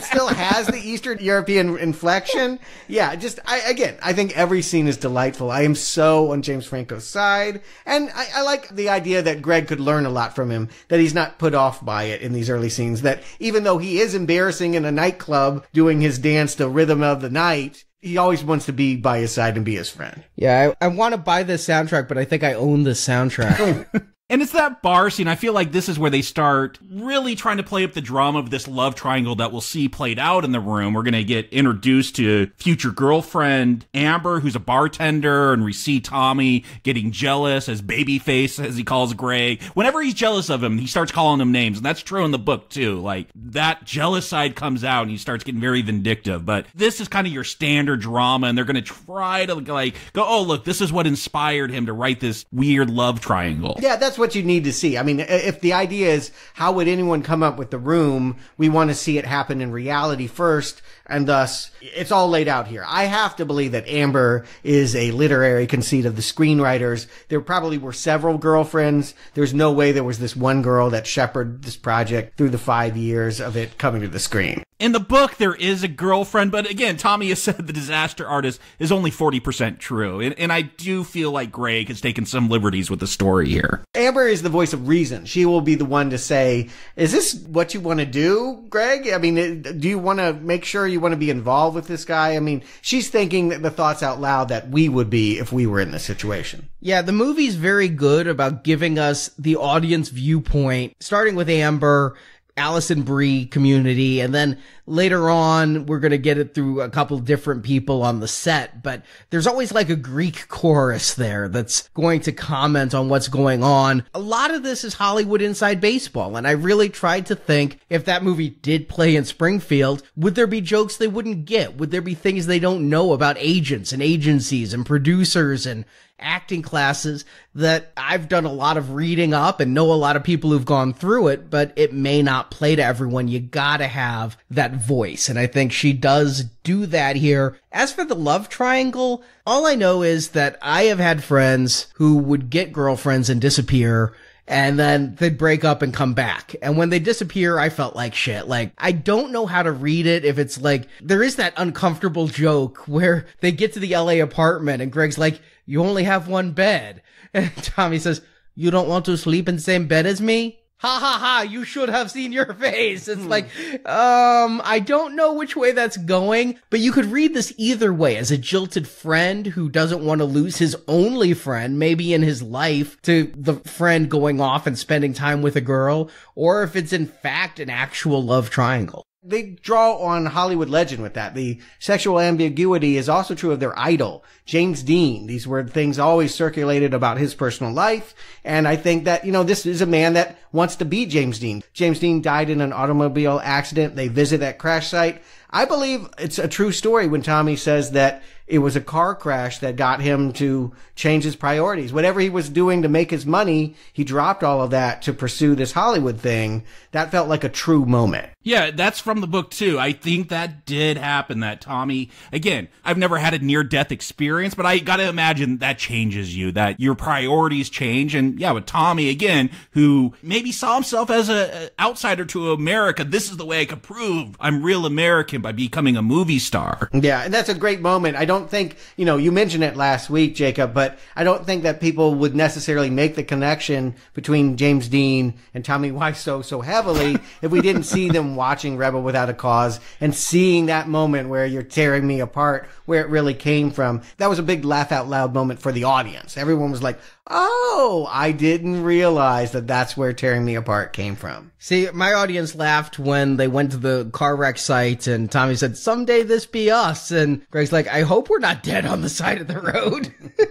J: it still has the Eastern European inflection. Yeah, just, I, again, I think every scene is delightful. I am so on James Franco's side. And I, I like the idea that Greg could learn a lot from him, that he's not put off by it in these early scenes, that even though he is embarrassing in a nightclub doing his dance to Rhythm of the Night, he always wants to be by his side and be his friend.
L: Yeah, I, I want to buy this soundtrack, but I think I own the soundtrack. [laughs]
K: And it's that bar scene. I feel like this is where they start really trying to play up the drama of this love triangle that we'll see played out in the room. We're going to get introduced to future girlfriend Amber, who's a bartender, and we see Tommy getting jealous as babyface, as he calls Greg. Whenever he's jealous of him, he starts calling him names. And that's true in the book, too. Like that jealous side comes out and he starts getting very vindictive. But this is kind of your standard drama. And they're going to try to like go, oh, look, this is what inspired him to write this weird love triangle.
J: Yeah, that's what you need to see. I mean, if the idea is how would anyone come up with the room, we want to see it happen in reality first, and thus it's all laid out here. I have to believe that Amber is a literary conceit of the screenwriters. There probably were several girlfriends. There's no way there was this one girl that shepherded this project through the five years of it coming to the screen.
K: In the book, there is a girlfriend, but again, Tommy has [laughs] said the disaster artist is only 40% true. And, and I do feel like Greg has taken some liberties with the story here.
J: Amber is the voice of reason. She will be the one to say, is this what you want to do, Greg? I mean, do you want to make sure you want to be involved with this guy? I mean, she's thinking the thoughts out loud that we would be if we were in this situation.
L: Yeah, the movie's very good about giving us the audience viewpoint, starting with Amber Alison Brie community. And then later on, we're going to get it through a couple different people on the set, but there's always like a Greek chorus there that's going to comment on what's going on. A lot of this is Hollywood inside baseball. And I really tried to think if that movie did play in Springfield, would there be jokes they wouldn't get? Would there be things they don't know about agents and agencies and producers and acting classes that I've done a lot of reading up and know a lot of people who've gone through it, but it may not play to everyone. You gotta have that voice. And I think she does do that here. As for the love triangle, all I know is that I have had friends who would get girlfriends and disappear and then they'd break up and come back. And when they disappear, I felt like shit. Like, I don't know how to read it if it's like, there is that uncomfortable joke [laughs] where they get to the LA apartment and Greg's like, you only have one bed. [laughs] And Tommy says, you don't want to sleep in the same bed as me? Ha ha ha, you should have seen your [laughs] face. It's like, um, I don't know which way that's going, but you could read this either way as a jilted friend who doesn't want to lose his only friend, maybe in his life, to the friend going off and spending time with a girl, or if it's in fact an actual love triangle.
J: They draw on Hollywood legend with that. The sexual ambiguity is also true of their idol, James Dean. These were things always circulated about his personal life. And I think that, you know, this is a man that wants to be James Dean. James Dean died in an automobile accident. They visit that crash site. I believe it's a true story when Tommy says that it was a car crash that got him to change his priorities. Whatever he was doing to make his money, he dropped all of that to pursue this Hollywood thing. That felt like a true moment.
K: Yeah, that's from the book too. I think that did happen. That Tommy, again, I've never had a near death experience, but I gotta imagine that changes you, that your priorities change. And yeah, with Tommy, again, who maybe saw himself as a, outsider to America, this is the way I could prove I'm real American by becoming a movie star.
J: Yeah, and that's a great moment. I don't don't think, you know, you mentioned it last week, Jakob, but I don't think that people would necessarily make the connection between James Dean and Tommy [laughs] Wiseau so heavily if we didn't see them watching Rebel Without a Cause and seeing that moment where you're tearing me apart, where it really came from. That was a big laugh out loud moment for the audience. Everyone was like, Oh, I didn't realize that that's where Tearing Me Apart came from.
L: See, my audience laughed when they went to the car wreck site and Tommy said, someday this be us. And Greg's like, I hope we're not dead on the side of the road. [laughs]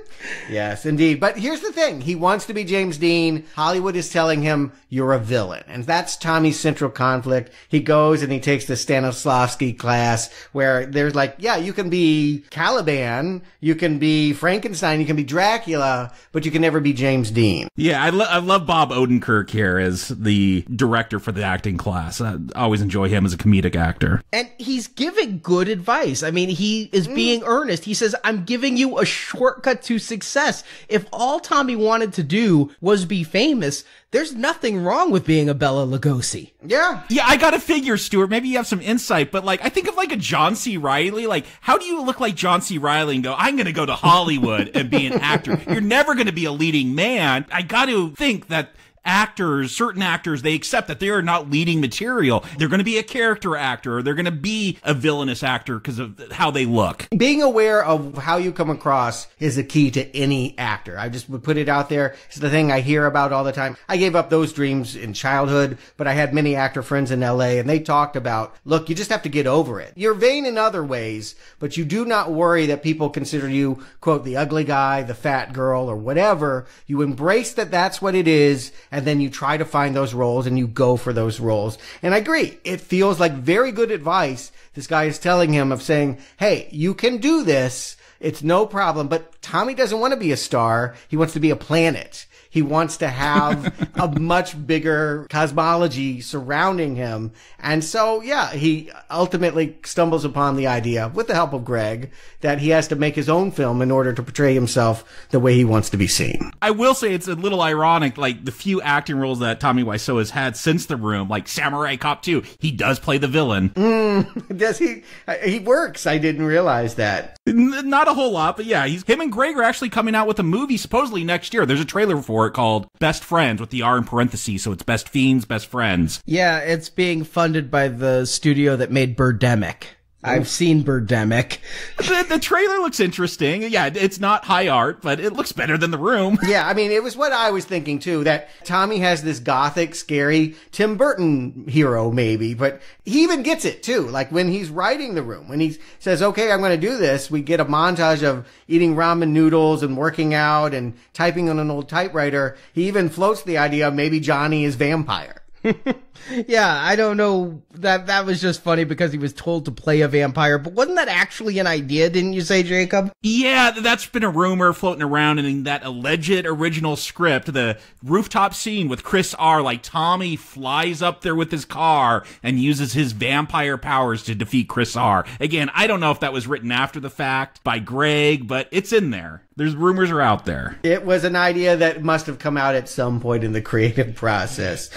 J: yes, indeed. But here's the thing. He wants to be James Dean. Hollywood is telling him you're a villain. And that's Tommy's central conflict. He goes and he takes the Stanislavski class where there's like, yeah, you can be Caliban, you can be Frankenstein, you can be Dracula, but you can never be James Dean.
K: Yeah, I, lo- I love Bob Odenkirk here as the director for the acting class. I always enjoy him as a comedic actor.
L: And he's giving good advice. I mean, he is mm. being earnest. He says, I'm giving you a shortcut to success. If all Tommy wanted to do was be famous, there's nothing wrong with being a Bela Lugosi.
J: Yeah.
K: Yeah, I gotta figure, Stuart, maybe you have some insight, but like, I think of like a John C. Reilly. Like, how do you look like John C. Reilly and go, I'm gonna go to Hollywood and be an actor? You're never gonna be a leading man. I gotta think that actors, certain actors, they accept that they are not leading material. They're going to be a character actor or they're going to be a villainous actor because of how they look.
J: Being aware of how you come across is a key to any actor. I just would put it out there. It's the thing I hear about all the time. I gave up those dreams in childhood, but I had many actor friends in LA and they talked about, look, you just have to get over it. You're vain in other ways, but you do not worry that people consider you, quote, the ugly guy, the fat girl, or whatever. You embrace that that's what it is and then you try to find those roles and you go for those roles. And I agree. It feels like very good advice this guy is telling him of saying, Hey, you can do this. It's no problem. But Tommy doesn't want to be a star. He wants to be a planet. He wants to have a much bigger cosmology surrounding him. And so, yeah, he ultimately stumbles upon the idea, with the help of Greg, that he has to make his own film in order to portray himself the way he wants to be seen.
K: I will say it's a little ironic, like the few acting roles that Tommy Wiseau has had since The Room, like Samurai Cop 2, he does play the villain.
J: Mm, [laughs] does he? He works. I didn't realize that.
K: Not a whole lot, but yeah, he's him and Greg are actually coming out with a movie supposedly next year. There's a trailer for it called Best Friends with the R in parentheses, so it's Best Fiends, Best Friends.
L: Yeah, it's being funded by the studio that made Birdemic. I've seen Birdemic.
K: The, the, trailer looks interesting. Yeah, it's not high art, but it looks better than the room. [laughs]
J: Yeah, I mean, it was what I was thinking too, that Tommy has this gothic, scary Tim Burton hero, maybe, but he even gets it too. Like when he's writing the room, when he says, okay, I'm going to do this, we get a montage of eating ramen noodles and working out and typing on an old typewriter. He even floats the idea of maybe Johnny is vampire. [laughs]
L: yeah, I don't know that that was just funny because he was told to play a vampire, but wasn't that actually an idea? Didn't you say, Jakob?
K: Yeah, that's been a rumor floating around in that alleged original script, the rooftop scene with Chris R. Like Tommy flies up there with his car and uses his vampire powers to defeat Chris R. Again, I don't know if that was written after the fact by Greg, but it's in there. There's rumors are out there.
J: It was an idea that must have come out at some point in the creative process.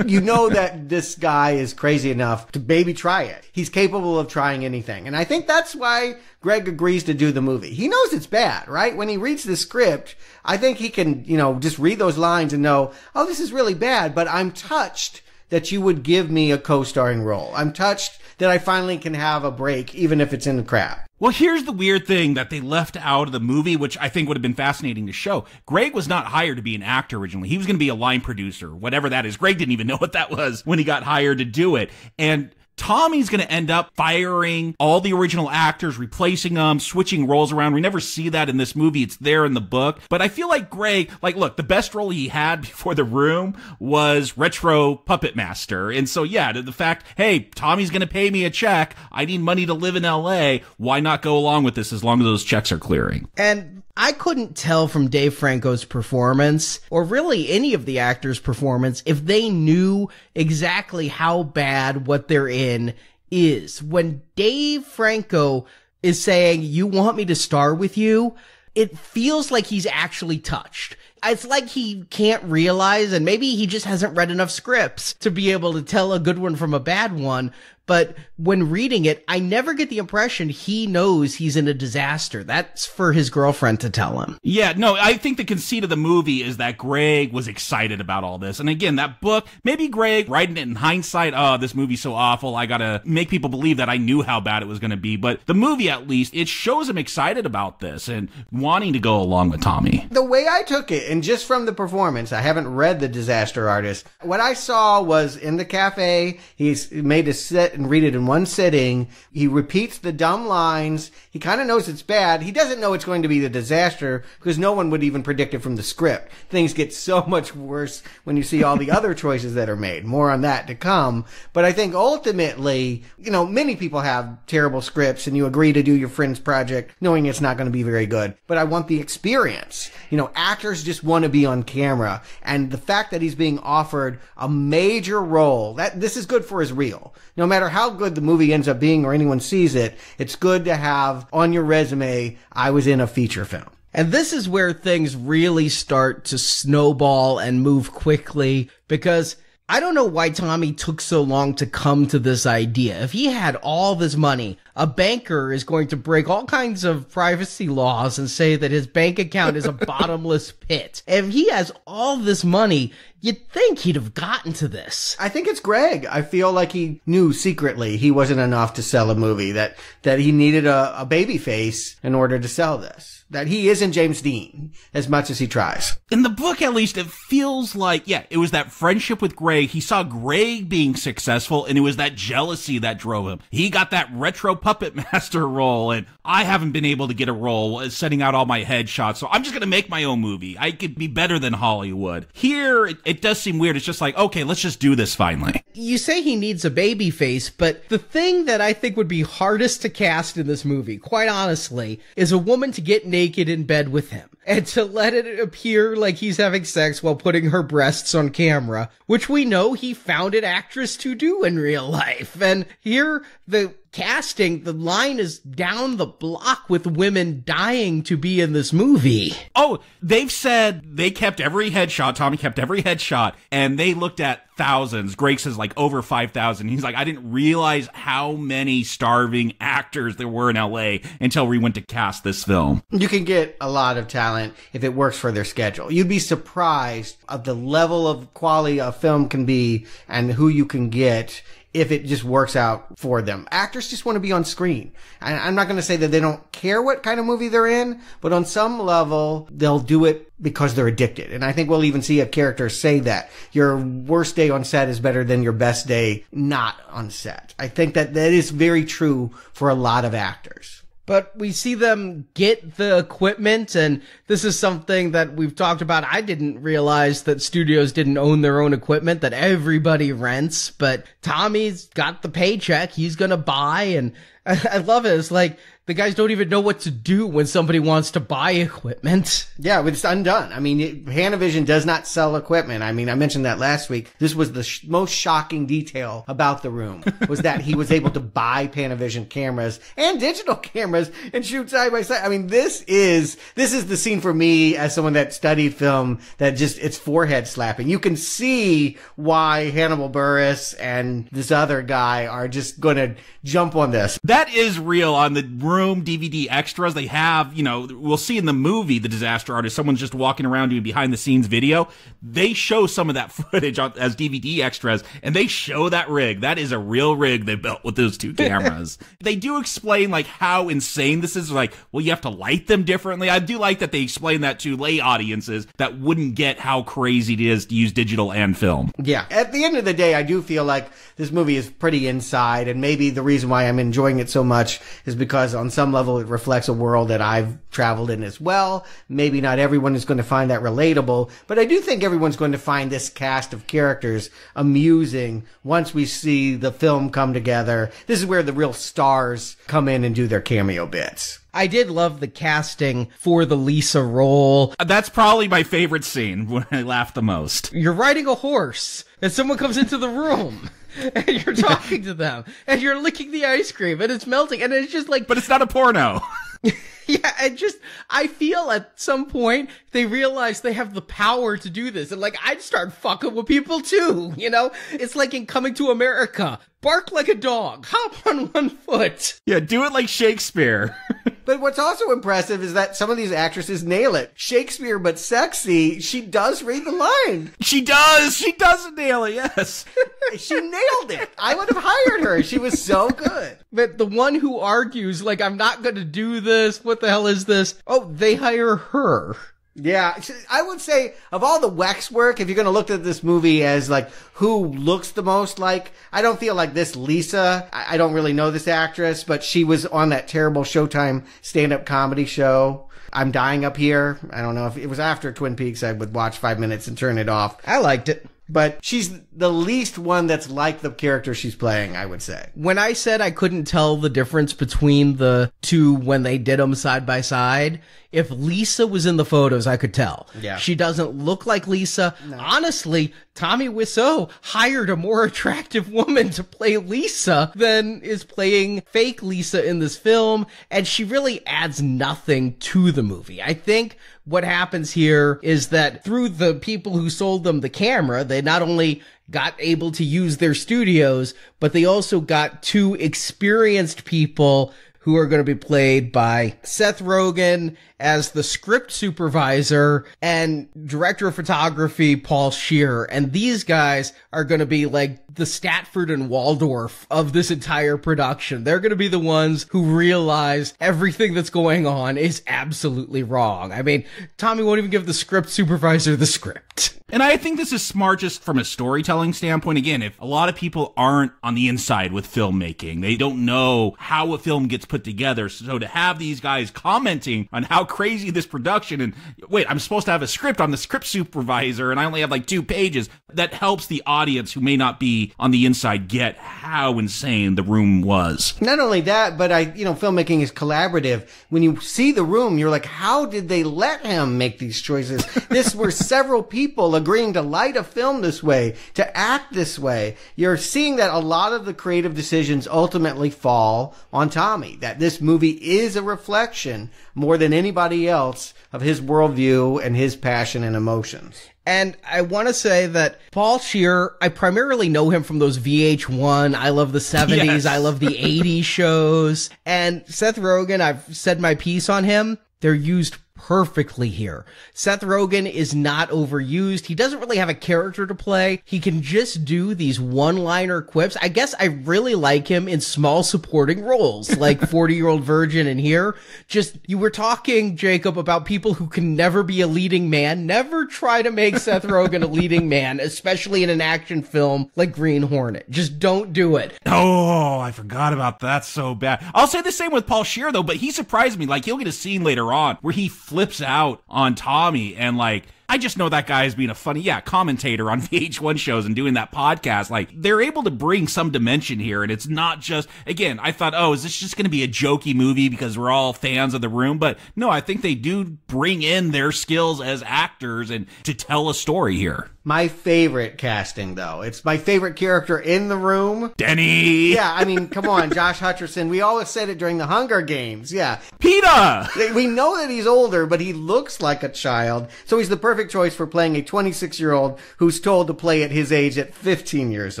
J: you know that this guy is crazy enough to maybe try it. He's capable of trying anything. And I think that's why Greg agrees to do the movie. He knows it's bad, right? When he reads the script, I think he can, you know, just read those lines and know, oh, this is really bad, but I'm touched that you would give me a co-starring role. I'm touched that I finally can have a break, even if it's in the crap.
K: Well, here's the weird thing that they left out of the movie, which I think would have been fascinating to show. Greg was not hired to be an actor originally. He was going to be a line producer, whatever that is. Greg didn't even know [laughs] what that was when he got hired to do it. And Tommy's going to end up firing all the original actors, replacing them, switching roles around. We never see that in this movie. It's there in the book. But I feel like Greg, like, look, the best role he had [laughs] before The Room was Retro Puppet Master. And so, yeah, the fact, hey, Tommy's going to pay me a check. I need money to live in LA. Why not go along with this as long as those checks are clearing?
L: And I couldn't tell from Dave Franco's performance, or really any of the actors' performance, if they knew exactly how bad what they're in is. When Dave Franco is saying, you want me to star with you, it feels like he's actually touched. It's like he can't realize, and maybe he just hasn't read enough scripts to be able to tell a good one from a bad one. But when reading it, I never get the impression he knows he's in a disaster. That's for his girlfriend to tell him.
K: Yeah, no, I think the conceit of the movie is that Greg was excited about all this. And again, that book, maybe Greg writing it in hindsight, oh, this movie's so awful, I gotta make people believe that I knew how bad it was gonna be. But the movie, at least, it shows him excited about this and wanting to go along with Tommy.
J: The way I took it, and just from the performance, I haven't read The Disaster Artist. What I saw was in the cafe, he's made to sit and read it in one sitting. He repeats the dumb lines. He kind of knows it's bad. He doesn't know it's going to be the disaster because no one would even predict it from the script. Things get so [laughs] much worse when you see all the other choices that are made. More on that to come. But I think ultimately, you know, many people have terrible scripts and you agree to do your friend's project knowing it's not going to be very good. But I want the experience. You know, actors just want to be on camera. And the fact that he's being offered a major role, that this is good for his reel. No matter how good the movie ends up being or anyone sees it, it's good to have on your resume, I was in a feature film.
L: And this is where things really start to snowball and move quickly because I don't know why Tommy took so long to come to this idea. If he had all this money, a banker is going to break all kinds of privacy laws and say that his bank account is a [laughs] bottomless pit. If he has all this money, you'd think he'd have gotten to this.
J: I think it's Greg. I feel like he knew secretly he wasn't enough to sell a movie, that, that he needed a, a baby face in order to sell this. That he isn't James Dean as much as he tries.
K: In the book, at least, it feels like, yeah, it was that friendship with Greg. He saw Greg being successful and it was that jealousy that drove him. He got that retro puppet [laughs] master role and I haven't been able to get a role uh, setting out all my headshots. So I'm just going to make my own movie. I could be better than Hollywood. Here, it, it does seem weird. It's just like, okay, let's just do this finally.
L: You say he needs a baby face, but the thing that I think would be hardest to cast in this movie, quite honestly, is a woman to get naked in bed with him and to let it appear like he's having sex while putting her breasts on camera, which we know he found an actress to do in real life. And here, the casting, the line is down the block with women dying to be in this movie.
K: Oh, they've said they kept every headshot. Tommy kept every headshot and they looked at thousands. Greg says like over 5,000. He's like, I didn't realize how many starving actors there were in LA until we went to cast this film.
J: You can get a lot of talent if it works for their schedule. You'd be surprised of the level of quality a film can be and who you can get if it just works out for them. Actors just want to be on screen. And I'm not going to say that they don't care what kind of movie they're in, but on some level, they'll do it because they're addicted. And I think we'll even see a character say that your worst day on set is better than your best day not on set. I think that that is very true for a lot of actors
L: but we see them get the equipment and this is something that we've talked about. I didn't realize that studios didn't own their own equipment that everybody rents, but Tommy's got the paycheck. He's going to buy and [laughs] I love it. It's like the guys don't even know what to do when somebody wants to buy equipment.
J: Yeah, it's undone. I mean, Panavision does not sell equipment. I mean, I mentioned that last week. This was the sh- most shocking detail about the room was that he was able to [laughs] buy Panavision cameras and digital [laughs] cameras and shoot side by side. I mean, this is, this is the scene for me as someone that studied film that just, it's forehead slapping. You can see why Hannibal Buress and this other guy are just going to jump on this.
K: That is real on the room DVD extras. They have, you know, we'll see in the movie, The Disaster Artist, someone's just walking around doing behind the scenes video. They show some of that [laughs] footage as DVD extras and they show that rig. That is a real rig they built with those two [laughs] cameras. they do explain like how insane this is. Like, well, you have to light them differently. I do like that they explain that to lay audiences that wouldn't get how crazy it is to use digital and film.
J: Yeah. At the end of the day, I do feel like this movie is pretty inside and maybe the reason why I'm enjoying it so much is because on some level it reflects a world that I've traveled in as well. Maybe not everyone is going to find that relatable, but I do think everyone's going to find this cast of characters amusing once we see the film come together. This is where the real stars come in and do their cameo bits.
L: I did love the casting for the Lisa role.
K: Uh, that's probably my favorite scene [laughs] when I laughed the most.
L: You're riding a horse and someone comes into the room. [laughs] and you're talking to them and you're licking the ice cream and it's melting and it's just like
K: but it's not a porno [laughs] [laughs]
L: Yeah, and just I feel at some point they realize they have the power to do this, and like I'd start fucking with people too. You know, it's like in Coming to America. Bark like a dog, hop on one foot.
K: Yeah, do it like Shakespeare.
J: But what's also impressive is that some of these actresses nail it. Shakespeare, but sexy. She does read the line.
K: She does. She does nail it. Yes. [laughs]
J: she nailed it. I would have hired her. She was so good.
L: But the one who argues, like, I'm not going to do this. What the hell is this? Oh, they hire her.
J: Yeah, I would say of all the wax work, if you're going to look at this movie as like who looks the most like, I don't feel like this Lisa. I don't really know this actress, but she was on that terrible Showtime stand-up comedy show. I'm dying up here. I don't know if it was after Twin Peaks. I would watch five minutes and turn it off.
L: I liked it.
J: But she's the least one that's like the character she's playing, I would say.
L: When I said I couldn't tell the difference between the two when they did them side by side, if Lisa was in the photos, I could tell.
J: Yeah.
L: She doesn't look like Lisa. No. Honestly, Tommy Wiseau hired a more [laughs] attractive woman to play Lisa than is playing fake Lisa in this film, and she really adds nothing to the movie. I think what happens here is that through the people who sold them the camera, they not only got able to use their studios, but they also got two experienced people who are going to be played by Seth Rogen as the script supervisor and director of photography Paul Scheer. And these guys are going to be like the Statler and Waldorf of this entire production. They're going to be the ones who realize everything that's going on is absolutely wrong. I mean, Tommy won't even give the script supervisor the script.
K: And I think this is smart just from a storytelling standpoint. Again, if a lot of people aren't on the inside with filmmaking, they don't know how a film gets put together. So to have these guys commenting on how crazy this production and wait, I'm supposed to have a script. I'm the script supervisor and I only have like two pages. That helps the audience who may not be on the inside get how insane the room was.
J: Not only that, but I, you know, filmmaking is collaborative. When you see the room, you're like, how did they let him make these choices? this were [laughs] several people agreeing to light a film this way, to act this way. You're seeing that a lot of the creative decisions ultimately fall on Tommy. That this movie is a reflection more than anybody else of his worldview and his passion and emotions.
L: And I want to say that Paul Scheer, I primarily know him from those VH1, I love the 70s, [laughs] yes. I love the 80s shows. And Seth Rogen, I've said my piece on him. They're used perfectly here. Seth Rogen is not overused. He doesn't really have a character to play. He can just do these one-liner quips. I guess I really like him in small supporting roles, [laughs] like 40-year-old virgin in here. Just, you were talking, Jakob, about people who can never be a leading man. Never try to make Seth Rogen a leading man, especially in an action film like Green Hornet. Just don't do it.
K: Oh, I forgot about that so bad. I'll say the same with Paul Scheer though, but he surprised me. Like he'll get a scene later on where he flips out on Tommy and like I just know that guy as being a funny, yeah, commentator on [laughs] VH1 shows and doing that podcast. Like, they're able to bring some dimension here. And it's not just, again, I thought, oh, is this just going to be a jokey movie because we're all fans of the room? But no, I think they do bring in their skills as actors and to tell a story here.
J: My favorite casting, though. It's my favorite character in the room.
K: Denny!
J: Yeah, I mean, come on, Josh Hutcherson. We always said it during the Hunger Games. Yeah.
K: Peeta!
J: We know that he's older, but he looks like a child. So he's the perfect choice for playing a 26 year old who's told to play at his age at 15 years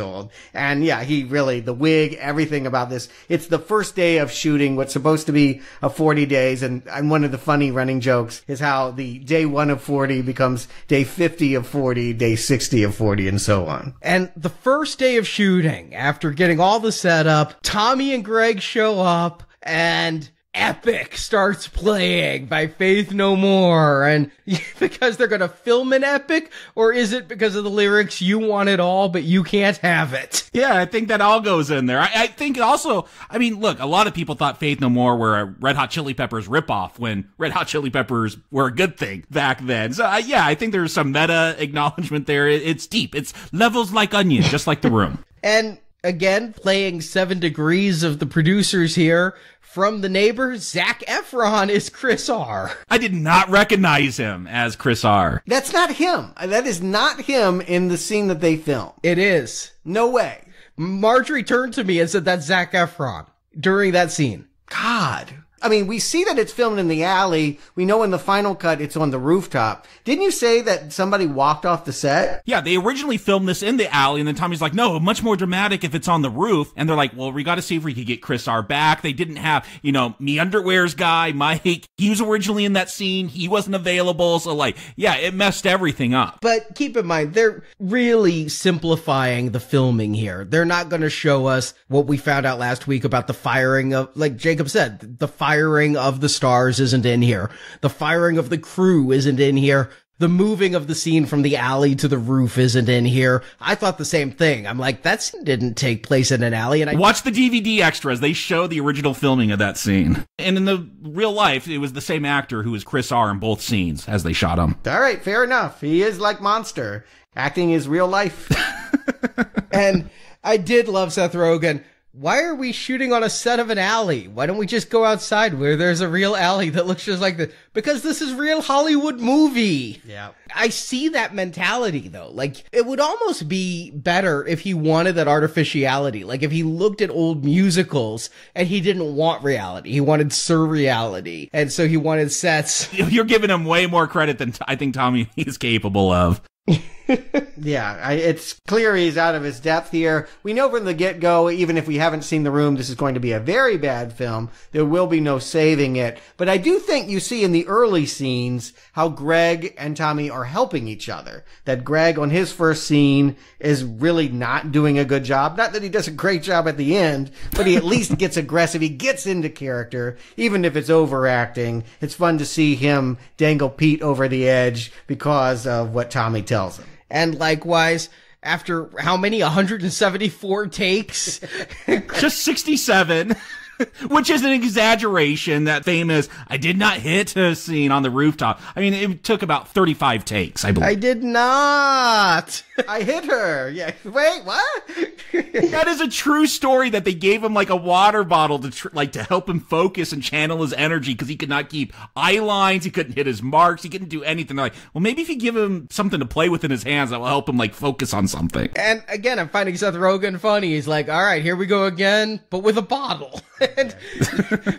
J: old. And yeah, he really, the wig, everything about this. It's the first day of shooting what's supposed to be a 40 days. And, and one of the funny running jokes is how the day one of 40 becomes day 50 of 40, day 60 of 40 and so on.
L: And the first day of shooting, after getting all the setup, Tommy and Greg show up and Epic starts playing by Faith No More. And [laughs] because they're going to film an epic, or is it because of the lyrics, you want it all, but you can't have it?
K: Yeah, I think that all goes in there. I, I think also, I mean, look, a lot of people thought Faith No More were a Red Hot Chili Peppers ripoff when Red Hot Chili Peppers were a good thing back then. So, uh, yeah, I think there's some meta acknowledgement there. It, it's deep. It's levels like onion, just like the room. [laughs]
L: and again, playing seven degrees of the producers here from the neighbor, Zac Efron is Chris R.
K: I did not recognize him as Chris R.
J: That's not him. That is not him in the scene that they filmed.
L: It is.
J: No way.
L: Marjorie turned to me and said, that's Zac Efron during that scene.
J: God. I mean, we see that it's filmed in the alley. We know in the final cut it's on the rooftop. Didn't you say that somebody walked off the set?
K: Yeah, they originally filmed this in the alley, and then Tommy's like, no, much more dramatic if it's on the roof. And they're like, well, we got to see if we could get Chris R back. They didn't have, you know, me underwears guy, Mike. He was originally in that scene. He wasn't available. So, like, yeah, it messed everything up.
L: But keep in mind, they're really simplifying the filming here. They're not going to show us what we found out last week about the firing of, like Jakob said, the firing of the stars isn't in here. The firing of the crew isn't in here. The moving of the scene from the alley to the roof isn't in here. I thought the same thing. I'm like, that scene didn't take place in an alley. And I
K: watch the DVD extras. They show the original filming of that scene. And in the real life, it was the same actor who was Chris R in both scenes as they shot him.
J: All right, fair enough. He is like Monster. Acting is real life. [laughs]
L: and I did love Seth Rogen why are we shooting on a set of an alley? Why don't we just go outside where there's a real alley that looks just like this? Because this is real Hollywood movie.
J: Yeah.
L: I see that mentality though. Like it would almost be better if he wanted that artificiality. Like if he looked at old musicals and he didn't want reality. He wanted surreality. And so he wanted sets. [laughs]
K: You're giving him way more credit than I think Tommy is capable of. [laughs] [laughs]
J: yeah, I, it's clear he's out of his depth here. We know from the get go, even if we haven't seen the room, this is going to be a very bad film. There will be no saving it. But I do think you see in the early scenes how Greg and Tommy are helping each other. That Greg on his first scene is really not doing a good job. Not that he does a great job at the end, but he at least [laughs] gets aggressive. He gets into character, even if it's overacting. It's fun to see him dangle Pete over the edge because of what Tommy tells him.
L: And likewise, after how many? 174 takes? [laughs]
K: Just 67. [laughs] [laughs] Which is an exaggeration, that famous I did not hit a [laughs] scene on the rooftop. I mean, it took about 35 takes, I believe.
L: I did not.
J: I hit her. Yeah. Wait, what? [laughs]
K: that is a true story that they gave him like a water bottle to tr- like to help him focus and channel his energy because he could not keep eye lines, he couldn't hit his marks, he couldn't do anything. They're like, well, maybe if you give him something to play with in his hands, that will help him like focus on something.
L: And again, I'm finding Seth Rogen funny. He's like, all right, here we go again, but with a bottle. And,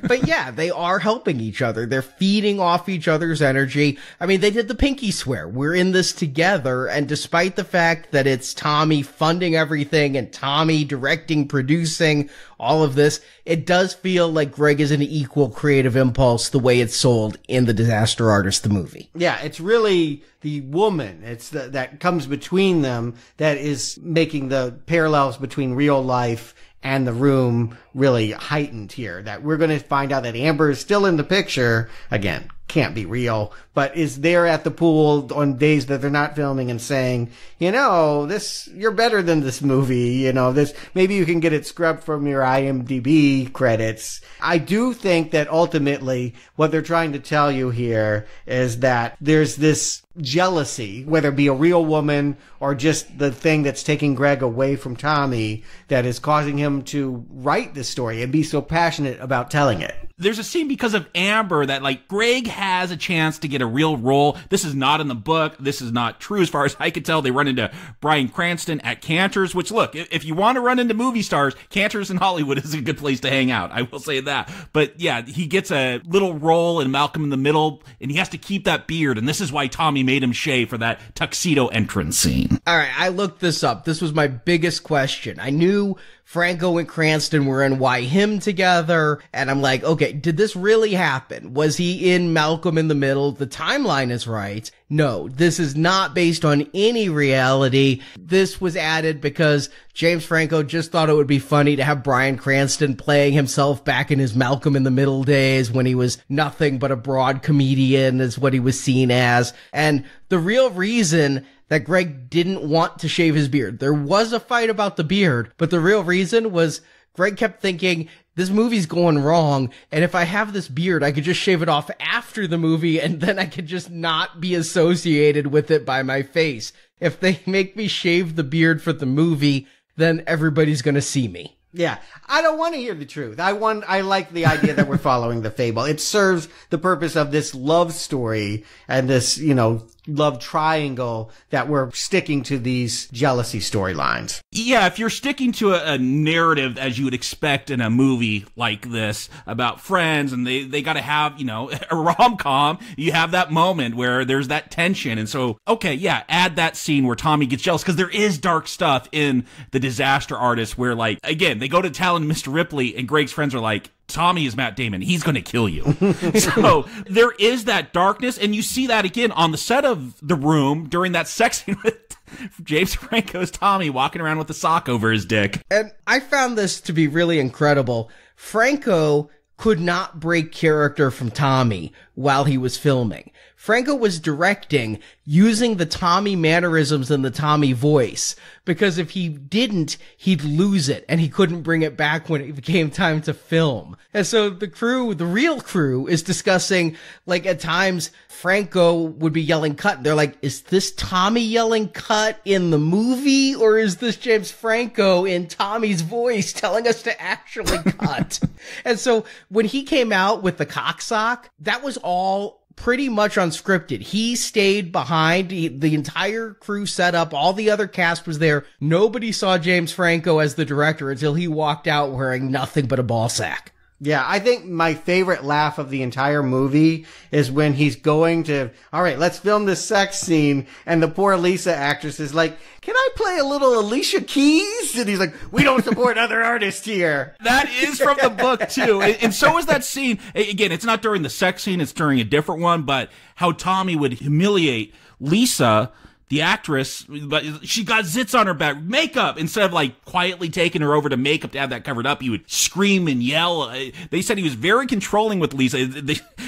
L: [laughs] but yeah, they are helping each other. They're feeding off each other's energy. I mean, they did the pinky swear. We're in this together. And despite the fact that it's Tommy funding everything and Tommy directing, producing all of this, it does feel like Greg is an equal creative impulse the way it's sold in The Disaster Artist, the movie.
J: Yeah, it's really the woman. It's the, that comes between them that is making the parallels between real life and the room really heightened here. That we're going to find out that Amber is still in the picture. Again, can't be real, but is there at the pool on days that they're not filming and saying, you know, this, you're better than this movie. You know, this, maybe you can get it scrubbed from your IMDb credits. I do think that ultimately what they're trying to tell you here is that there's this jealousy, whether it be a real woman or just the thing that's taking Greg away from Tommy that is causing him to write this story and be so passionate about telling it.
K: There's a scene because of Amber that like Greg has a chance to get a real role. This is not in the book. This is not true as far as I could tell. They run into Bryan Cranston at Canter's, which look, if you want to run into movie stars, Canter's in Hollywood [laughs] is a good place to hang out. I will say that. But yeah, he gets a little role in Malcolm in the Middle and he has to keep that beard. And this is why Tommy made him shave for that tuxedo entrance scene.
L: All right. I looked this up. This was my biggest question. I knew Franco and Cranston were in Why Him together. And I'm like, okay, did this really happen? Was he in Malcolm in the Middle? The timeline is right. No, this is not based on any reality. This was added because James Franco just thought it would be funny to have Bryan Cranston playing himself back in his Malcolm in the Middle days when he was nothing but a broad comedian is what he was seen as. And the real reason that Greg didn't want to shave his beard. There was a fight about the beard, but the real reason was Greg kept thinking, this movie's going wrong. And if I have this beard, I could just shave it off after the movie and then I could just not be associated with it by my face. If they [laughs] make me shave the beard for the movie, then everybody's going to see me.
J: Yeah, I don't want to hear the truth. I want, I like the idea that we're [laughs] following the fable. It serves the purpose of this love story and this, you know, love triangle that we're sticking to these jealousy storylines.
K: Yeah, if you're sticking to a, a, narrative as you would expect in a movie like this about friends and they, they gotta have, you know, [laughs] a rom-com, you have that moment where there's that tension. And so, okay, yeah, add that scene where Tommy gets jealous because there is dark stuff in The Disaster Artist where like, again, they go to tell Mr. Ripley and Greg's friends are like, Tommy is Matt Damon. He's going to kill you. [laughs] so there is that darkness. And you see that again on the set of The Room during that sex scene with [laughs] James Franco's Tommy walking around with a sock over his dick.
L: And I found this to be really incredible. Franco could not break character from Tommy while he was filming. Franco was directing using the Tommy mannerisms and the Tommy voice because if he didn't, he'd lose it and he couldn't bring it back when it became time to film. And so the crew, the real crew is discussing like at times Franco would be yelling cut. They're like, is this Tommy yelling cut in the movie or is this James Franco in Tommy's voice telling us to actually [laughs] cut? and so when he came out with the cocksock, that was all pretty much unscripted. He stayed behind. He, the entire crew set up. All the other cast was there. Nobody saw James Franco as the director until he walked out wearing nothing but a ball sack.
J: Yeah, I think my favorite laugh of the entire movie is when he's going to, all right, let's film this sex scene. And the poor Lisa actress is like, can I play a little Alicia Keys? And he's like, we don't support other artists here. [laughs]
K: That is from the book too. And, so is that scene. Again, it's not during the sex scene. It's during a different one, but how Tommy would humiliate Lisa the actress, but she got zits on her back, makeup. Instead of like quietly taking her over to makeup to have that covered up, he would scream and yell. Uh, they said he was very controlling with Lisa.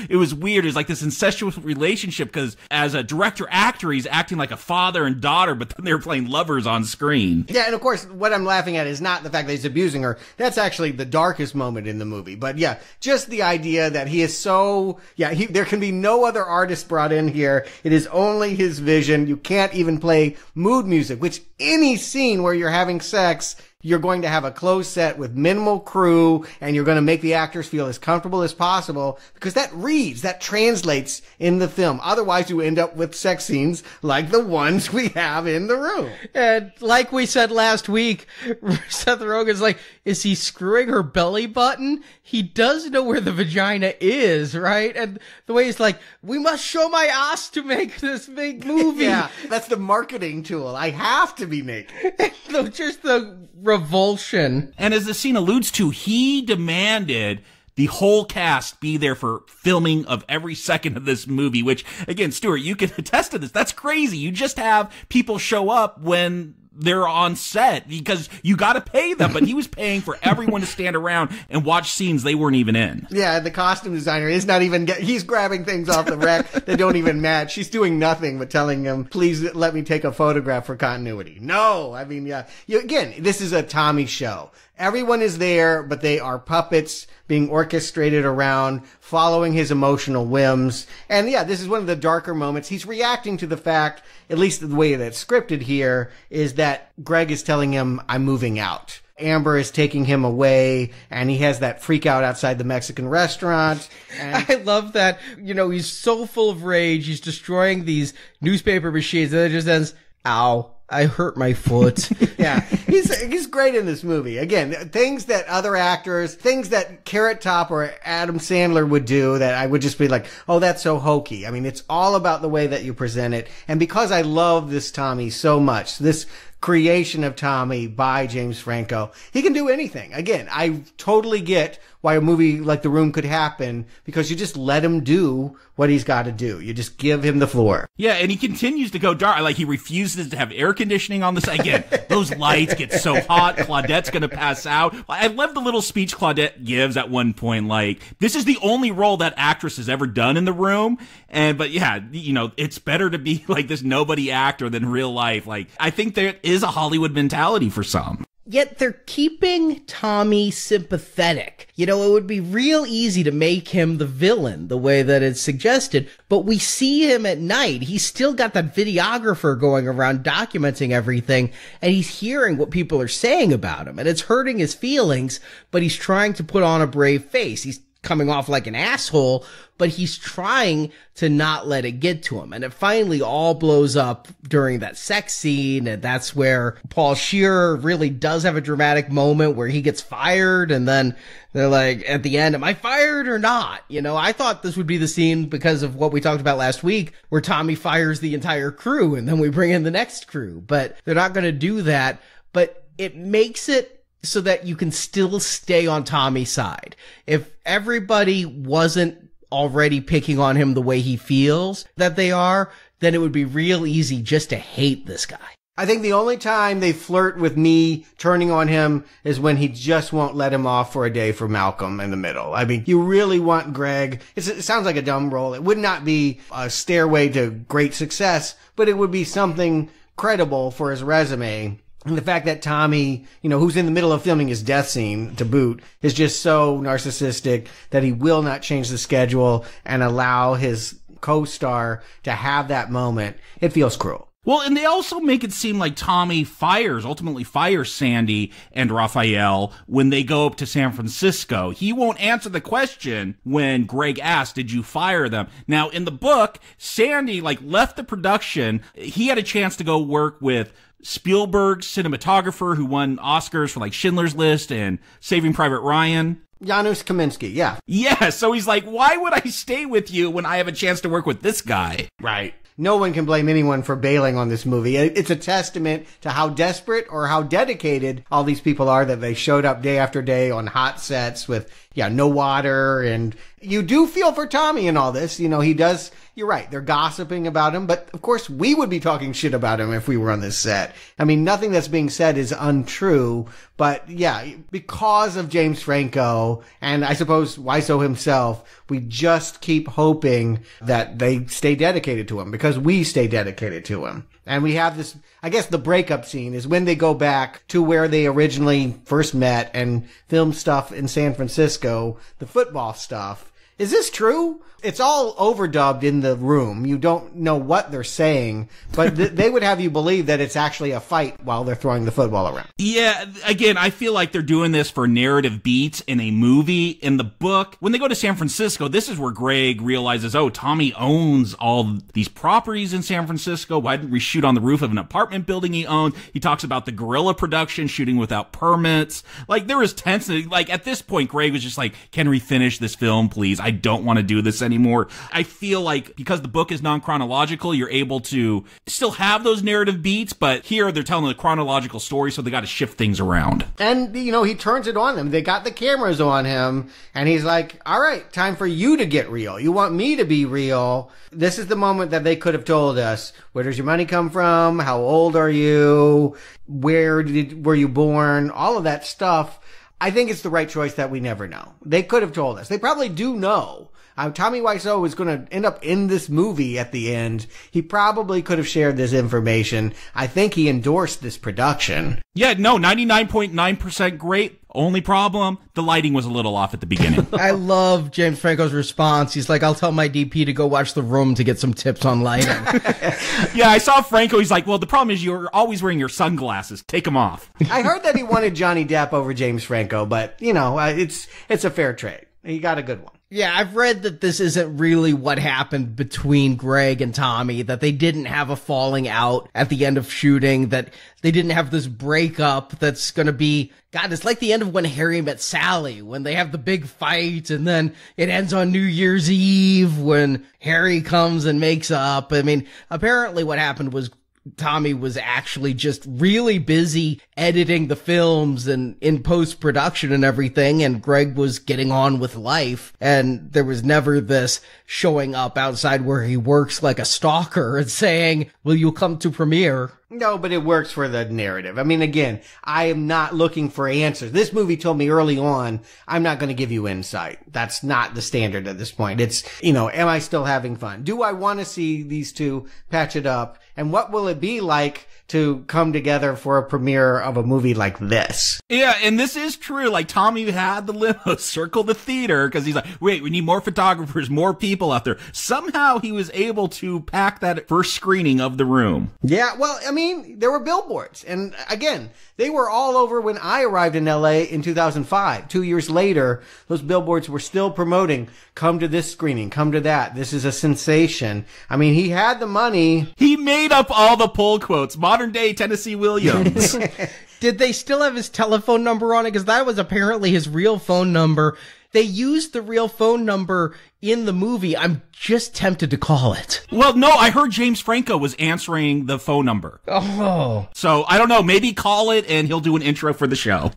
K: It [laughs] was weird. It was like this incestuous relationship because as a director actor, he's acting like a father and daughter, but then they're playing lovers on screen.
J: Yeah, and of course, what I'm laughing at is not the fact that he's abusing her. That's actually the darkest moment in the movie. But yeah, just the idea that he is so, yeah, he, there can be no other artist brought in here. It is only his vision. You can't even play mood music, which any scene where you're having sex, you're going to have a closed set with minimal crew and you're going to make the actors feel as comfortable as possible because that reads, that translates in the film. Otherwise you end up with sex scenes like the ones [laughs] we have in the room.
L: And like we said last week, [laughs] Seth Rogen's like, is he screwing her belly button? He does know where the vagina is, right? And the way he's like, we must show my ass to make this big [laughs] movie.
J: yeah, that's the marketing tool. I have to be naked. [laughs]
L: Just the revulsion.
K: And as the scene alludes to, he demanded the whole cast be there for filming of every second of this movie, which again, Stuart, you can [laughs] attest to this. That's crazy. You just have people show up when they're on set because you got to pay them. But he was paying for everyone to stand around and watch scenes they weren't even in.
J: Yeah, the costume designer is not even get, he's grabbing things off the rack that don't even match. She's doing nothing but telling him, please let me take a photograph for continuity. No, I mean, yeah, you, again, this is a Tommy show. Everyone is there, but they are puppets being orchestrated around, following his emotional whims. And yeah, this is one of the darker moments. He's reacting to the fact, at least the way that's scripted here, is that Greg is telling him, I'm moving out. Amber is taking him away and he has that freak out outside the Mexican restaurant.
L: And- [laughs] I love that. You know, he's so full of rage. He's destroying these newspaper machines and it just ends, ow. I hurt my foot. [laughs]
J: yeah, he's he's great in this movie. Again, things that other actors, things that Carrot Top or Adam Sandler would do that I would just be like, oh, that's so hokey. I mean, it's all about the way that you present it. And because I love this Tommy so much, this creation of Tommy by James Franco. He can do anything. Again, I totally get why a movie like The Room could happen because you just let him do what he's got to do. You just give him the floor.
K: Yeah, and he continues to go dark. Like he refuses to have air conditioning on this. Again, [laughs] those lights get so hot. Claudette's gonna pass out. I love the little speech Claudette gives at one point. Like this is the only role that actress has ever done in The Room. And but yeah, you know, it's better to be [laughs] like this nobody actor than real life. Like I think there is a Hollywood mentality for some.
L: Yet they're keeping Tommy sympathetic. You know, it would be real easy to make him the villain the way that it's suggested, but we see him at night. He's still got that videographer going around documenting everything and he's hearing what people are saying about him and it's hurting his feelings, but he's trying to put on a brave face. He's coming off like an asshole, but he's trying to not let it get to him. And it finally all blows up during that sex scene. And that's where Paul Shearer really does have a dramatic moment where he gets fired. And then they're like, at the end, am I fired or not? You know, I thought this would be the scene because of what we talked about last week where Tommy fires the entire crew and then we bring in the next crew, but they're not going to do that. But it makes it so that you can still stay on Tommy's side. If everybody wasn't already picking on him the way he feels that they are, then it would be real easy just to hate this guy.
J: I think the only time they flirt with me turning on him is when he just won't let him off for a day for Malcolm in the middle. I mean, you really want Greg. it sounds like a dumb role. It would not be a stairway to great success, but it would be something credible for his resume. And the fact that Tommy, you know, who's in the middle of filming his death scene to boot, is just so narcissistic that he will not change the schedule and allow his co-star to have that moment. It feels cruel.
K: Well, and they also make it seem like Tommy fires, ultimately fires Sandy and Raphael when they go up to San Francisco. He won't answer the question when Greg asks, did you fire them? Now, in the book, Sandy, like, left the production. He had a chance to go work with Spielberg's cinematographer who won Oscars for like Schindler's List and Saving Private Ryan.
J: Janusz Kaminski, yeah.
K: Yeah, so he's like, why would I stay with you when I have a chance to work with this guy?
J: Right. No one can blame anyone for bailing on this movie. It's a testament to how desperate or how dedicated all these people are that they showed up day after day on hot sets with, yeah, no water. And you do feel for Tommy in all this. You know, he does you're right. They're gossiping about him, but of course we would be talking shit about him if we were on this set. I mean, nothing that's being said is untrue, but yeah, because of James Franco and I suppose Wiseau himself, we just keep hoping that they stay dedicated to him because we stay dedicated to him. And we have this, I guess the breakup scene is when they go back to where they originally first met and filmed stuff in San Francisco, the football stuff. Is this true? It's all overdubbed in the room. You don't know what they're saying, but th- they would have you believe that it's actually a fight while they're throwing the football around.
K: Yeah, again, I feel like they're doing this for narrative beats in a movie. In the book, when they go to San Francisco, this is where Greg realizes, oh, Tommy owns all these properties in San Francisco. Why didn't we shoot on the roof of an apartment building he owned? He talks about the guerrilla production, shooting without permits. Like, there was tension. Like, at this point, Greg was just like, can we finish this film, please? I don't want to do this anymore. I feel like because the book is non chronological, you're able to still have those narrative beats, but here they're telling the chronological story, so they got to shift things around.
J: And, you know, he turns it on them. They got the cameras on him, and he's like, all right, time for you to get real. You want me to be real. This is the moment that they could have told us where does your money come from? How old are you? Where did, were you born? All of that stuff I think it's the right choice that we never know. They could have told us. They probably do know. Uh, Tommy Wiseau is going to end up in this movie at the end. He probably could have shared this information. I think he endorsed this production.
K: Yeah, no, 99.9% great. Only problem, the lighting was a little off at the beginning. [laughs]
L: I love James Franco's response. He's like, I'll tell my DP to go watch The Room to get some tips on lighting. [laughs]
K: yeah, I saw Franco. He's like, well, the problem is you're always wearing your sunglasses. Take them off. [laughs]
J: I heard that he wanted Johnny Depp over James Franco, but, you know, uh, it's, it's a fair trade. He got a good one.
L: Yeah, I've read that this isn't really what happened between Greg and Tommy, that they didn't have a falling out at the end of shooting, that they didn't have this breakup that's gonna be, God, it's like the end of when Harry met Sally, when they have the big fight and then it ends on New Year's Eve when Harry comes and makes up. I mean, apparently what happened was Tommy was actually just really busy editing the films and in post production and everything. And Greg was getting on with life. And there was never this showing up outside where he works like a stalker and [laughs] saying, will you come to premiere?
J: No, but it works for the narrative. I mean, again, I am not looking for answers. This movie told me early on, I'm not going to give you insight. That's not the standard at this point. It's, you know, am I still having fun? Do I want to see these two patch it up And what will it be like to come together for a premiere of a movie like this?
K: Yeah, and this is true. Like Tommy had the limo [laughs] circle the theater because he's like, wait, we need more photographers, more people out there. Somehow he was able to pack that first screening of the room.
J: Yeah, well, I mean, there were billboards. And again, they were all over when I arrived in LA in 2005. Two years later, those billboards were still promoting, come to this screening, come to that. This is a sensation. I mean, he had the money.
K: He made up all the pull quotes. Modern day Tennessee Williams. [laughs]
L: Did they still have his telephone number on it? Because that was apparently his real phone number. They used the real phone number in the movie. I'm just tempted to call it.
K: Well, no, I heard James Franco was answering the phone number.
L: Oh.
K: So I don't know. Maybe call it and he'll do an intro for the show.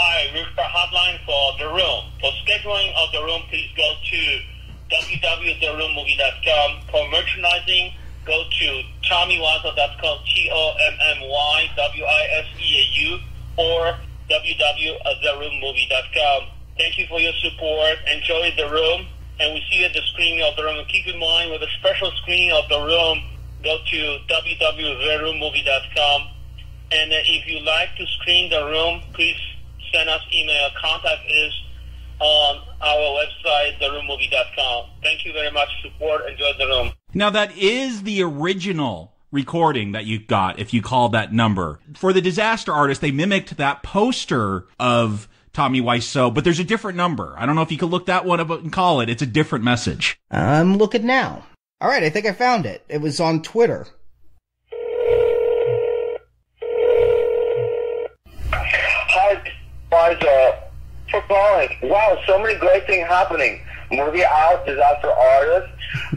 N: Hi, we're hotline for The Room. For scheduling of The Please go to www.theroommmovie.com. For merchandising, go to tommywiseau.com, T-O-M-M-Y-W-I-S-E-A-U, or www.theroommmovie.com. Thank you for your support. Enjoy The Room, and we see you at the screening of The Room. Keep in mind, with a special screening of The Room, go to www.theroommmovie.com. And uh, if you like to screen The Room, please send us email. Contact is on our website, theroommovie.com. Thank you very much. Support. Enjoy The Room.
K: Now that is the original recording that you got if you called that number. For the disaster artist, they mimicked that poster of Tommy Wiseau, but there's a different number. I don't know if you could look that one up and call it. It's a different message.
L: I'm looking now. All right, I think I found it. It was on Twitter.
N: Hi, guys. For calling. Wow, so many great things happening. Movie out, disaster artist,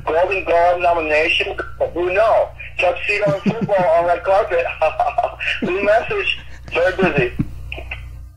N: Golden Globe nomination. Who know? Tuxedo and football on red carpet. [laughs] New message. Very busy.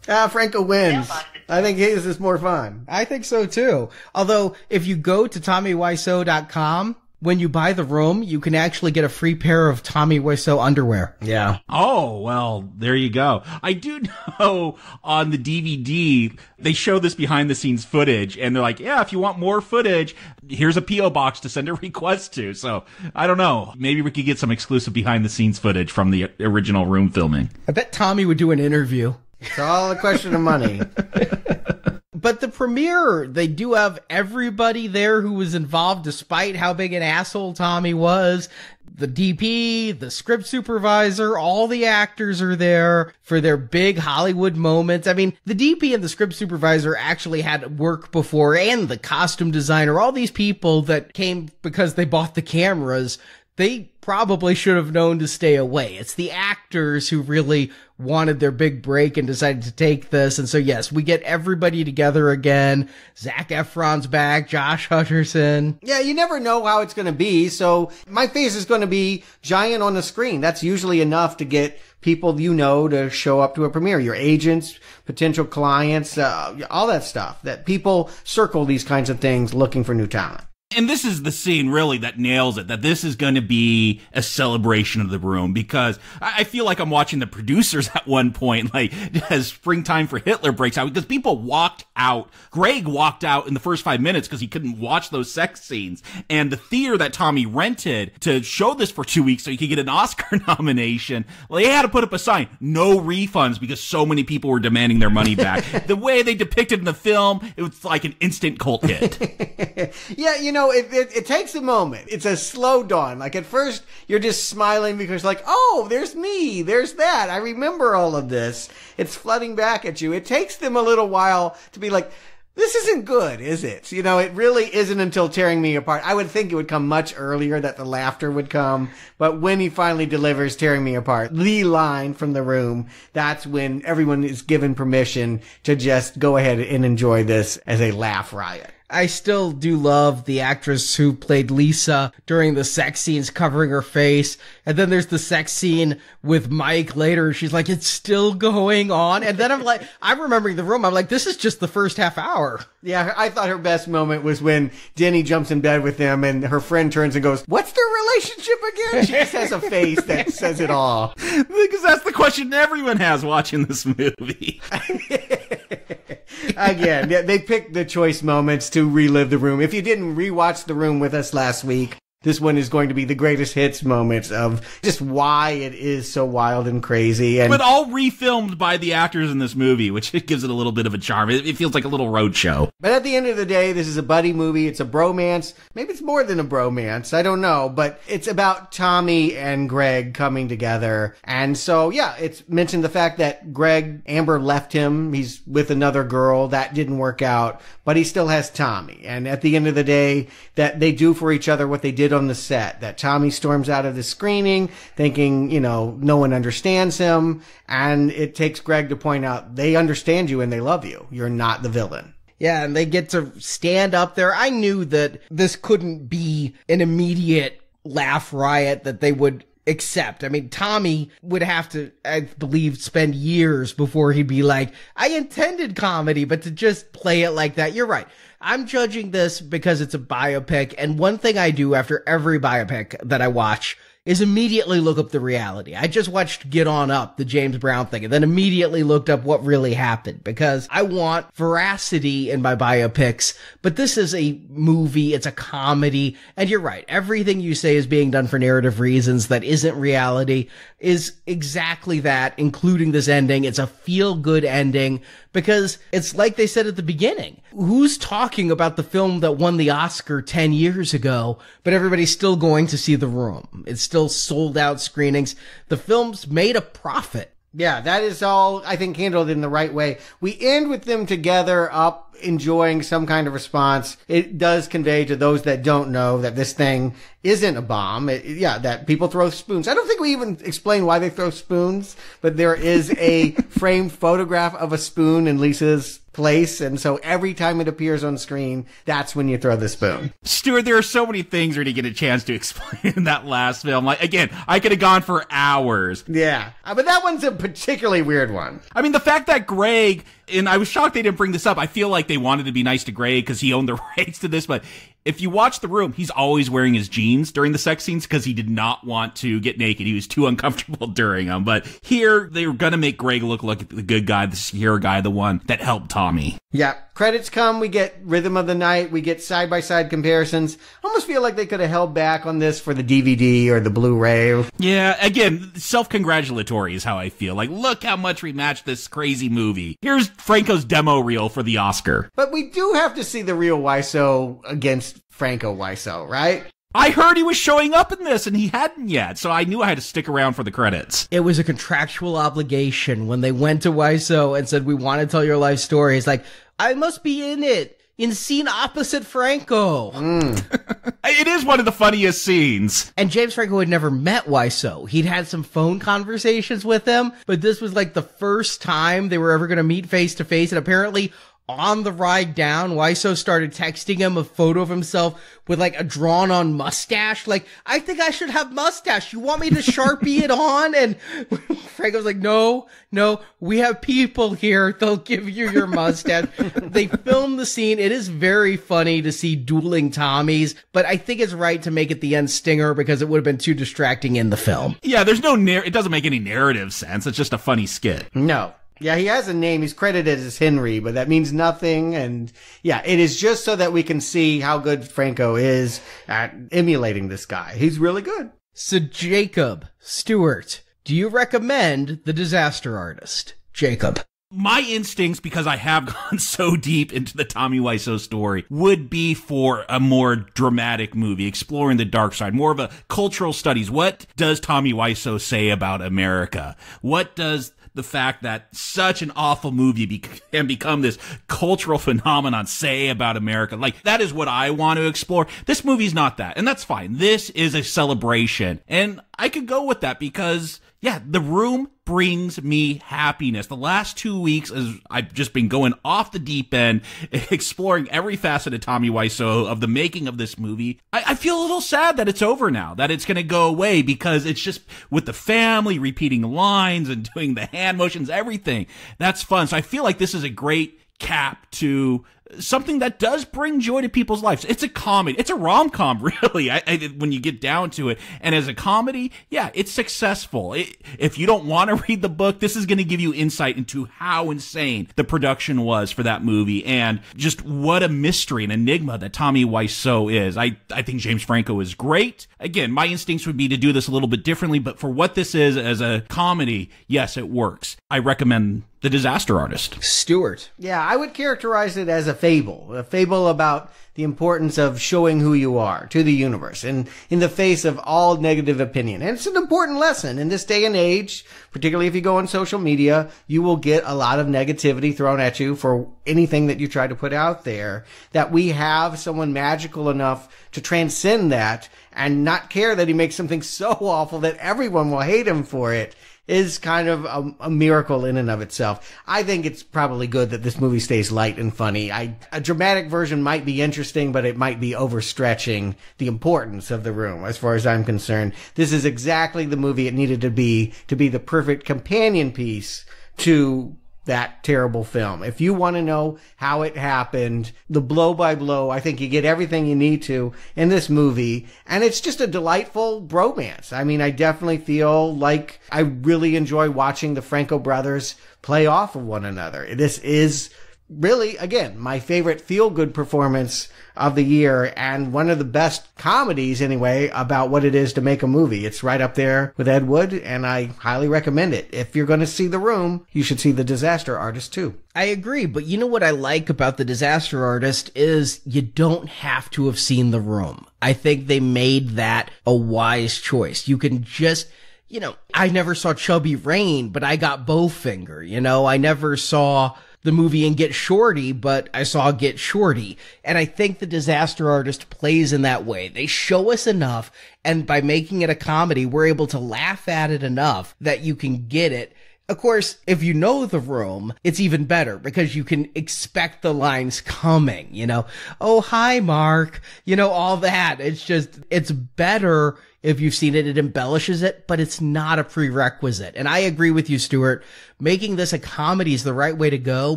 J: Ah, Franco wins. I think his is more fun.
L: I think so too. Although, if you go to TommyWiseau.com, when you buy the room, you can actually get a free pair of Tommy Wiseau underwear.
J: Yeah.
K: Oh, well, there you go. I do [laughs] know on the DVD, they show this behind the scenes footage and they're like, yeah, if you want more footage, here's a P.O. box to send a [laughs] request to. So I don't know. Maybe we could get some exclusive behind the scenes footage from the original room filming.
L: I bet Tommy would do an interview.
J: It's all a question of money. [laughs]
L: But the premiere, they do have everybody there who was involved, despite how big an asshole Tommy was. The DP, the script supervisor, all the actors are there for their big Hollywood moments. I mean, the DP and the script supervisor actually had work before and the costume designer, all these people that came because they bought the cameras. They probably should have known to stay away. It's the actors who really wanted their big break and decided to take this. And so, yes, we get everybody together again. Zac Efron's back, Josh Hutcherson.
J: Yeah, you never know how it's going to be. So my face is going to be giant on the screen. That's usually enough to get people you know to show up to a premiere. Your agents, potential clients, uh, all that stuff. That people circle these kinds of things looking for new talent.
K: And this is the scene really that nails it, that this is going to be a celebration of the room because I feel like I'm watching the producers [laughs] at one point, like as springtime for Hitler breaks out because people walked out. Greg walked out in the first five minutes because he couldn't watch those sex scenes. And the theater that Tommy rented to show this for two weeks so he could get an Oscar [laughs] nomination, well, they had to put up a sign, no refunds because so many people were demanding their money back. [laughs] the way they depicted in the film, it was like an instant cult hit.
J: yeah, you know, it, it, it, takes a moment. It's a slow dawn. Like at first, you're just smiling because, like, oh, there's me, there's that. I remember all of this. It's flooding back at you. It takes them a little while to be like, this isn't good, is it? You know, it really isn't until tearing me apart. I would think it would come much earlier that the laughter would come, but when he finally delivers tearing me apart, the line from the room, that's when everyone is given permission to just go ahead and enjoy this as a laugh riot.
L: I still do love the actress who played Lisa during the sex scenes covering her face. And then there's the sex scene with Mike later. She's like, it's still going on. And then I'm like, [laughs] I'm remembering the room. I'm like, this is just the first half hour.
J: Yeah, I thought her best moment was when Denny jumps in bed with them and her friend turns and goes, what's their relationship again? She just has a face that [laughs] says it all.
K: Because that's the question everyone has watching this movie. [laughs] [laughs]
J: Again, they picked the choice moments to relive the room. If you didn't rewatch the room with us last week, this one is going to be the greatest hits moments of just why it is so wild and crazy. And
K: but all refilmed by the actors in this movie, which [laughs] gives it a little bit of a charm. It, it feels like a little road show.
J: But at the end of the day, this is a buddy movie. It's a bromance. Maybe it's more than a bromance. I don't know, but it's about Tommy and Greg coming together. And so, yeah, it's mentioned the fact that Greg, Amber left him. He's with another girl. That didn't work out, but he still has Tommy. And at the end of the day, that they do for each other what they did on the set. That Tommy storms out of the screening thinking, you know, no one understands him. And it takes Greg to point out they understand you and they love you. You're not the villain.
L: Yeah, and they get to stand up there. I knew that this couldn't be an immediate laugh riot that they would accept. I mean, Tommy would have to, I believe, spend years before he'd be like, I intended comedy, but to just play it like that, you're right. I'm judging this because it's a biopic. And one thing I do after every biopic that I watch is immediately look up the reality. I just watched Get On Up, the James Brown thing, and then immediately looked up what really happened because I want veracity in my biopics. But this is a movie, it's a comedy, and you're right. Everything you say is being done for narrative reasons that isn't reality is exactly that, including this ending. It's a feel good ending because it's like they said at the beginning. Who's talking about the film that won the Oscar 10 years ago, but everybody's still going to see the room? It's still sold out screenings. The film's made a profit.
J: Yeah, that is all, I think, handled in the right way. We end with them together up enjoying some kind of response. It does convey to those that don't know that this thing isn't a bomb. It, yeah, that people throw spoons. I don't think we even explain why they throw spoons, but there is a [laughs] framed photograph of a spoon in Lisa's place. And so every time it appears on screen, that's when you throw the spoon.
K: Stuart, there are so many things where you get a chance to [laughs] explain in that last film. Like, again, I could have gone for hours.
J: Yeah. Uh, but that one's a particularly weird one.
K: I mean, the fact that Greg, and I was shocked they didn't bring this up. I feel like they wanted to be nice to Greg because he owned the [laughs] rights to this, but if you watch the room, he's always wearing his jeans during the sex scenes because he did not want to get naked. He was too uncomfortable [laughs] during them. But here, they were going to make Greg look like the good guy, the hero guy, the one that helped Tommy.
J: Yeah. Credits come, we get rhythm of the night, we get side by side comparisons. I Almost feel like they could have held back on this for the DVD or the Blu-ray.
K: Yeah, again, self-congratulatory is how I feel. Like, look how much we matched this crazy movie. Here's Franco's demo reel for the Oscar.
J: But we do have to see the real Wiseau against Franco Wiseau, right?
K: I heard he was showing up in this and he hadn't yet, so I knew I had to stick around for the credits.
L: It was a contractual obligation when they went to Wiseau and said, We want to tell your life story. It's like, I must be in it. In scene opposite Franco.
J: Mm. [laughs]
K: it is one of the funniest scenes.
L: And James Franco had never met Wiseau. He'd had some phone conversations with him, but this was like the first time they were ever going to meet face to face. And apparently on the ride down, Wiseau started texting him a photo of himself with like a drawn on mustache. Like, I think I should have mustache. You want me to Sharpie it on? And [laughs] Frank was like, no, no, we have people here. They'll give you your mustache. they filmed the scene. It is very funny to see dueling Tommies, but I think it's right to make it the end stinger because it would have been too distracting in the film.
K: Yeah, there's no, narr- it doesn't make any narrative sense. It's just a funny skit.
J: No. Yeah, he has a name. He's credited as Henry, but that means nothing. And yeah, it is just so that we can see how good Franco is at emulating this guy. He's really good.
L: So, Jakob, Stuart, do you recommend The Disaster Artist? Jakob.
K: My instincts, because I have [laughs] gone so deep into the Tommy Wiseau story, would be for a more dramatic movie, exploring the dark side, more of a cultural studies. What does Tommy Wiseau say about America? What does the fact that such an awful movie be- can become this cultural phenomenon, say about America. Like that is what I want to explore. This movie's not that, and that's fine. This is a celebration, and I could go with that because yeah, the room brings me happiness. The last two weeks, as I've just been going off the deep end, [laughs] exploring every facet of Tommy Wiseau of the making of this movie. I, I feel a little sad that it's over now, that it's going to go away because it's just with the family repeating lines and [laughs] doing the hand motions, everything. That's fun. So I feel like this is a great cap to something that does bring joy to people's lives. It's a comedy. It's a rom com, [laughs] really. I, I, when you get down to it, and as a comedy, yeah, it's successful. It, if you don't want to [laughs] read the book, this is going to give you insight into how insane the production was for that movie, and just what a mystery and enigma that Tommy Wiseau is. I I think James Franco is great. Again, my instincts would be to do this a little bit differently, but for what this is as a comedy, yes, it works. I recommend the Disaster Artist.
L: Stuart.
J: Yeah, I would characterize it as a fable, a fable about the importance of showing who you are to the universe and in the face of all negative opinion. And it's an important lesson in this day and age, particularly if you go on social media, you will get a lot of negativity thrown at you for anything that you try to put out there that we have someone magical enough to transcend that and not care that he makes something [laughs] so awful that everyone will hate him for it is kind of a, a, miracle in and of itself. I think it's probably good that this movie stays light and funny. I, a dramatic version might be interesting, but it might be overstretching the importance of the room as far as I'm concerned. This is exactly the movie it needed to be to be the perfect companion piece to that terrible film. If you want to know how it happened, the blow by blow, I think you get everything you need to in this movie. And it's just a delightful bromance. I mean, I definitely feel like I really enjoy watching the Franco brothers play off of one another. This is really, again, my favorite feel good performance of the year and one of the best comedies anyway about what it is to make a movie. It's right up there with Ed Wood and I highly recommend it. If you're going to see The Room, you should see The Disaster Artist too.
L: I agree, but you know what I like about The Disaster Artist is you don't have to have seen The Room. I think they made that a wise choice. You can just you know, I never saw Chubby Rain, but I got Bowfinger. You know, I never saw the movie and Get Shorty, but I saw Get Shorty. And I think the disaster artist plays in that way. They show us enough, and by making it a comedy, we're able to laugh at it enough that you can get it. Of course, if you know the room, it's even better because you can expect the lines coming, you know, oh, hi, Mark, you know, all that. It's just, it's better if you've seen it, it embellishes it, but it's not a prerequisite. And I agree with you, Stuart. Making this a comedy is the right way to go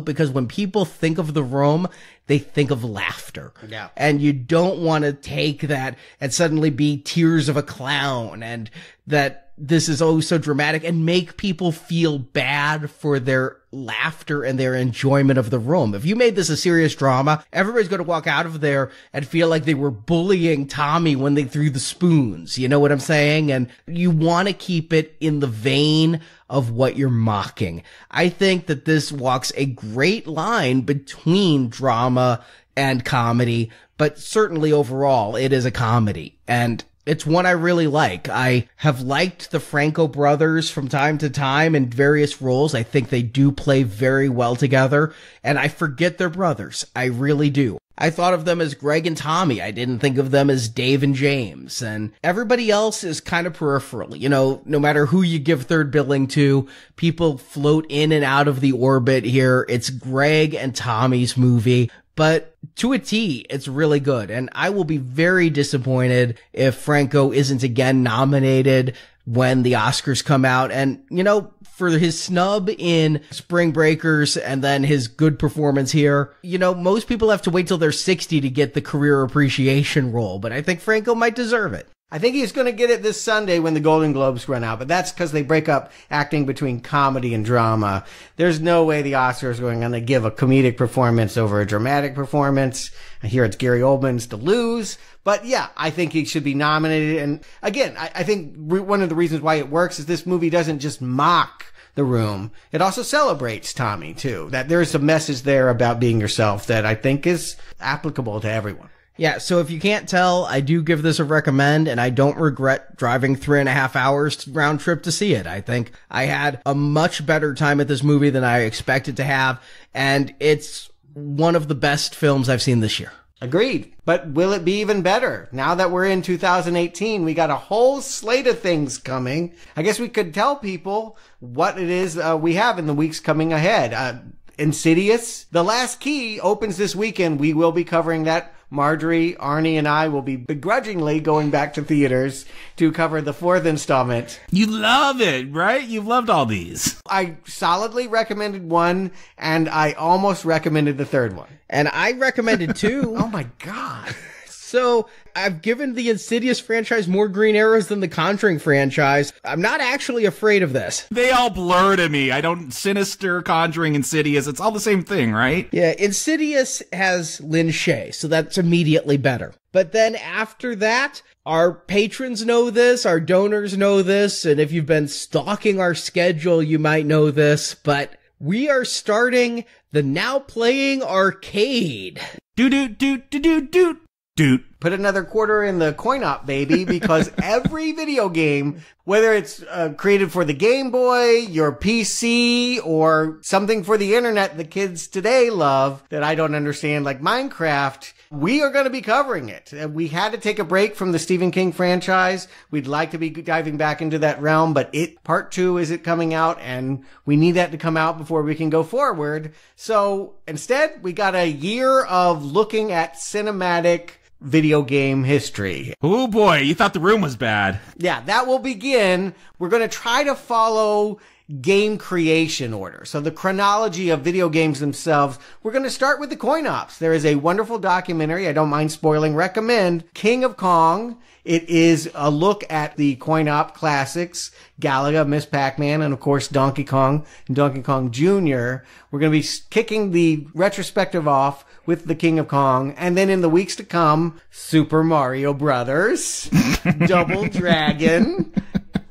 L: because when people think of the room, they think of laughter.
J: Yeah.
L: And you don't want to take that and suddenly be tears of a clown and that this is oh so dramatic and make people feel bad for their laughter and their enjoyment of the room. If you made this a serious drama, everybody's going to walk out of there and feel like they were bullying Tommy when they threw the spoons. You know what I'm saying? And you want to keep it in the vein of what you're mocking. I think that this walks a great line between drama and comedy, but certainly overall it is a comedy. And it's one I really like. I have liked the Franco brothers from time to time in various roles. I think they do play very well together, and I forget they're brothers. I really do. I thought of them as Greg and Tommy. I didn't think of them as Dave and James. And everybody else is kind of peripheral. You know, no matter who you give third billing to, people float in and out of the orbit here. It's Greg and Tommy's movie but to a T, it's really good. And I will be very disappointed if Franco isn't again nominated when the Oscars come out. And, you know, for his snub in Spring Breakers and then his good performance here, you know, most people have to wait till they're 60 to get the career appreciation role, but I think Franco might deserve it.
J: I think he's going to get it this Sunday when the Golden Globes run out, but that's because they break up acting between comedy and drama. There's no way the Oscars are going to give a comedic performance over a dramatic performance. I hear it's Gary Oldman's to lose, but yeah, I think he should be nominated. And again, I, I think one of the reasons why it works is this movie doesn't just mock the room. It also celebrates Tommy too. That there's a message there about being yourself that I think is applicable to everyone.
L: Yeah, so if you can't tell, I do give this a recommend and I don't regret driving three and a half hours round trip to see it. I think I had a much better time at this movie than I expected to have. And it's one of the best films I've seen this year.
J: Agreed. But will it be even better? Now that we're in 2018, we got a whole slate of things coming. I guess we could tell people what it is uh, we have in the weeks coming ahead. Uh, Insidious. The Last Key opens this weekend. We will be covering that Marjorie, Arnie, and I will be begrudgingly going back to theaters to cover the fourth installment.
K: You love it, right? You've loved all these.
J: I solidly recommended one, and I almost recommended the third one.
L: And I recommended two. [laughs]
J: oh my god.
L: So I've given the Insidious franchise more green arrows than the Conjuring franchise. I'm not actually afraid of this.
K: They all blur to me. I don't sinister, conjuring, insidious. It's all the same thing, right?
L: Yeah, Insidious has Lin Shaye, so that's immediately better. But then after that, our patrons know this, our donors know this, and if you've been stalking our schedule, you might know this, but we are starting the now playing arcade.
K: Do do do do do do Dude.
J: Put another quarter in the coin op, baby, [laughs] because every video game, whether it's uh, created for the Game Boy, your PC, or something for the internet the kids today love that I don't understand, like Minecraft, we are going to be covering it. Uh, we had to take a break from the Stephen King franchise. We'd like to be diving back into that realm, but it, part two, is it coming out? And we need that to come out before we can go forward. So instead, we got a year of looking at cinematic video game history.
K: Oh boy, you thought the room was bad.
J: Yeah, that will begin. We're going to try to follow game creation order. So the chronology of video games themselves. We're going to start with the coin ops. There is a wonderful documentary. I don't mind spoiling. Recommend King of Kong. It is a look at the coin op classics, Galaga, Miss Pac-Man, and of course Donkey Kong and Donkey Kong Jr. We're going to be kicking the retrospective off with the King of Kong, and then in the weeks to come, Super Mario Brothers, [laughs] Double Dragon,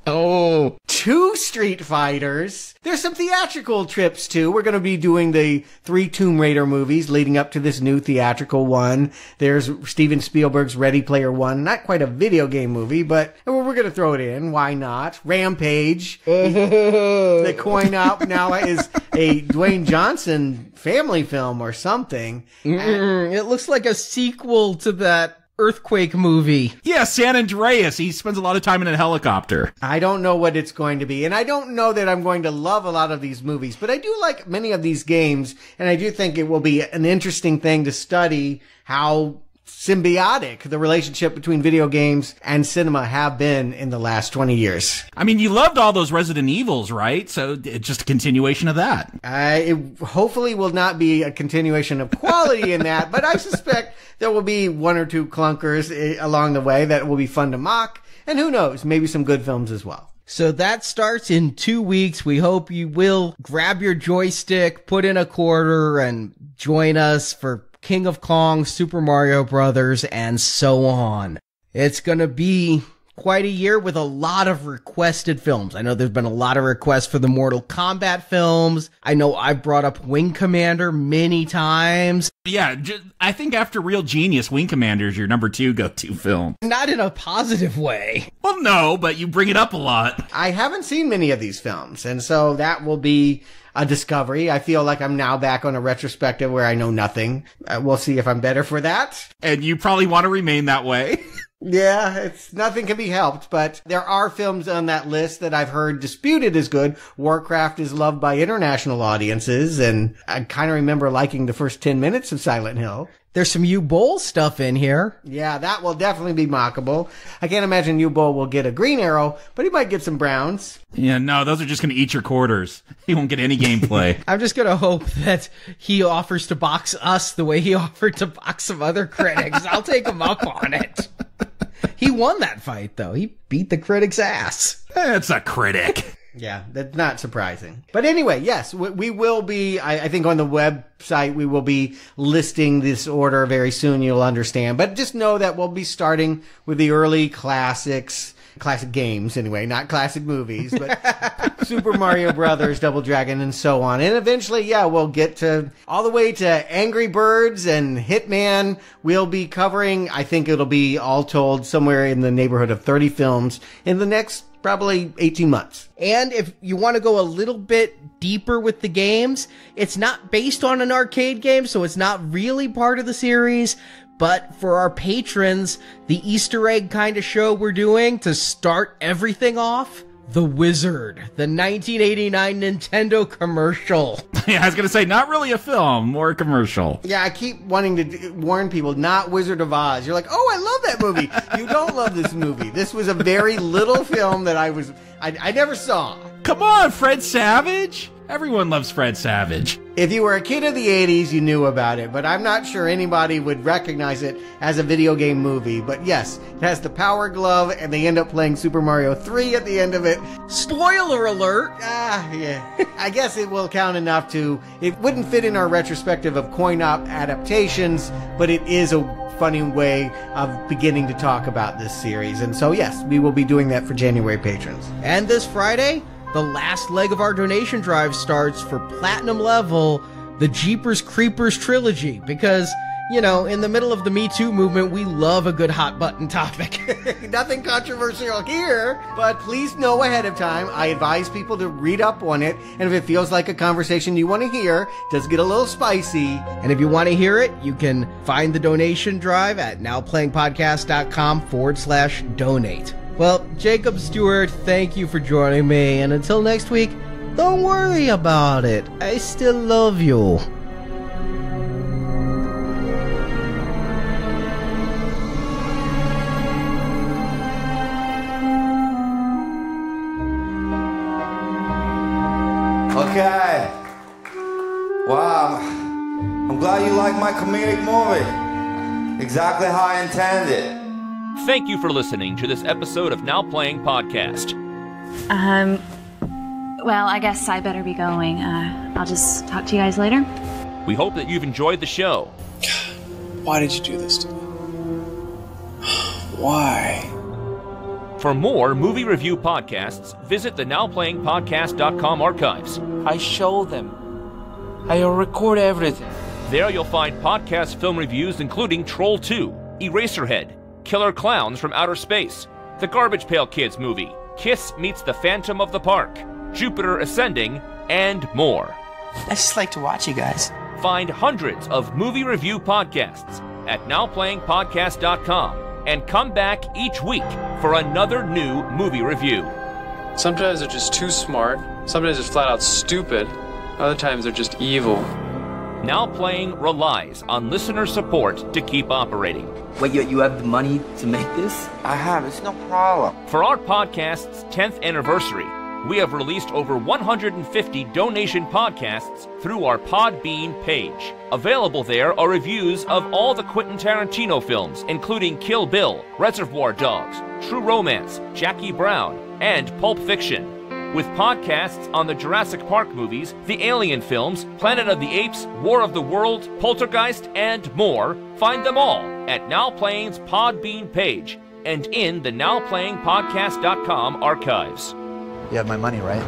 L: Oh,
J: two Street Fighters. There's some theatrical trips too. We're going to be doing the three Tomb Raider movies leading up to this new theatrical one. There's Steven Spielberg's Ready Player One. Not quite a video game movie, but we're going to throw it in. Why not? Rampage. [laughs] the coin op now is a Dwayne Johnson family film or something.
L: Mm-mm. It looks like a sequel to that earthquake movie.
K: Yeah, San Andreas. He spends a lot of time in a helicopter.
J: I don't know what it's going to be. And I don't know that I'm going to love a lot of these movies, but I do like many of these games. And I do think it will be an interesting thing to study how symbiotic the relationship between video games and cinema have been in the last 20 years.
K: I mean, you loved all those Resident Evils, right? So it's just a continuation of that.
J: Uh, it hopefully will not be a continuation of quality in that, but I suspect there will be one or two clunkers eh, along the way that will be fun to mock. And who knows, maybe some good films as well.
L: So that starts in two weeks. We hope you will grab your joystick, put in a quarter, and join us for King of Kong, Super Mario Brothers, and so on. It's gonna be quite a year with a lot of requested films. I know there's been a lot of requests for the Mortal Kombat films. I know I've brought up Wing Commander many times.
K: Yeah, I think after Real Genius, Wing Commander is your number two go-to film.
L: Not in a positive way.
K: Well, no, but you bring it up a lot.
J: I haven't seen many of these films, and so that will be a discovery. I feel like I'm now back on a retrospective where I know nothing. Uh, we'll see if I'm better for that.
K: And you probably want to remain that way. [laughs]
J: Yeah, it's nothing can be helped, but there are films on that list that I've heard disputed as good. Warcraft is loved by international audiences, and I kind of remember liking the first 10 minutes of Silent Hill.
L: There's some Uwe Boll stuff in here.
J: Yeah, that will definitely be mockable. I can't imagine Uwe Boll will get a green arrow, but he might get some browns.
K: Yeah, no, those are just going to eat your quarters. He won't get any gameplay. [laughs]
L: I'm just going to hope that he offers to box us the way he [laughs] offered to box some other critics. I'll take him up on it. He won that fight, though. He beat the critic's ass.
K: That's a critic. [laughs]
J: Yeah, that's not surprising. But anyway, yes, we, we will be, I, I, think on the website, we will be listing this order very soon. You'll understand. But just know that we'll be starting with the early classics, classic games anyway, not classic movies, but [laughs] Super Mario Brothers, Double Dragon, and so on. And eventually, yeah, we'll get to all the way to Angry Birds and Hitman. We'll be covering, I think it'll be all told somewhere in the neighborhood of 30 films in the next probably 18 months.
L: And if you want to go a little bit deeper with the games, it's not based on an arcade game, so it's not really part of the series. But for our patrons, the Easter egg kind of show we're doing to start everything off The Wizard, the 1989 Nintendo commercial. [laughs]
K: yeah, I was gonna say not really a film, more a commercial.
J: Yeah, I keep wanting to d- warn people, not Wizard of Oz. You're like, oh, I love that movie. you don't love this movie. This was a very little film that I was, I, I never saw.
K: Come on, Fred Savage. Everyone loves Fred Savage.
J: If you were a kid of the 80s, you knew about it, but I'm not sure anybody would recognize it as a video game movie. But yes, it has the power glove, and they end up playing Super Mario 3 at the end of it.
L: Spoiler alert!
J: Ah, yeah. I guess it will count enough to. It wouldn't fit in our retrospective of coin op adaptations, but it is a funny way of beginning to talk about this series. And so, yes, we will be doing that for January patrons.
L: And this Friday, the last leg of our donation drive starts for platinum level, the Jeepers Creepers trilogy, because, you know, in the middle of the Me Too movement, we love a good hot button topic. [laughs]
J: Nothing controversial here, but please know ahead of time. I advise people to read up on it, and if it feels like a conversation you want to hear, does get a little spicy.
L: And if you want to hear it, you can find the donation drive at nowplayingpodcast.com forward slash donate. Well, Jakob Stuart, thank you for joining me, and until next week, don't worry about it. I still love you.
E: Okay. Wow. I'm glad you like my comedic movie. Exactly how I intended.
C: Thank you for listening to this episode of Now Playing Podcast.
O: Um, well, I guess I better be going. Uh, I'll just talk to you guys later.
C: We hope that you've enjoyed the show.
I: Why did you do this to me? Why?
C: For more movie review podcasts, visit the NowPlayingPodcast.com archives.
A: I show them. I record everything.
C: There you'll find podcast film reviews including Troll 2, Eraserhead, Killer Clowns from Outer Space, The Garbage Pail Kids movie, Kiss Meets the Phantom of the Park, Jupiter Ascending, and more.
A: I just like to watch you guys.
C: Find hundreds of movie review podcasts at NowPlayingPodcast.com and come back each week for another new movie review.
I: Sometimes they're just too smart. Sometimes they're flat out stupid. Other times they're just evil.
C: Now Playing relies on listener support to keep operating.
F: Wait, you, you have the money to make this?
E: I have, it's no problem.
C: For our podcast's 10th anniversary, we have released over 150 donation podcasts through our Podbean page. Available there are reviews of all the Quentin Tarantino films, including Kill Bill, Reservoir Dogs, True Romance, Jackie Brown, and Pulp Fiction. With podcasts on the Jurassic Park movies, the Alien films, Planet of the Apes, War of the World, Poltergeist, and more, find them all at Now Playing's Podbean page and in the NowPlayingPodcast.com archives.
M: You have my money, right?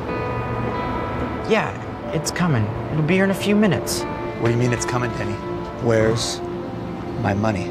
F: Yeah, it's coming. It'll be here in a few minutes.
M: What do you mean it's coming, Denny? Where's my money?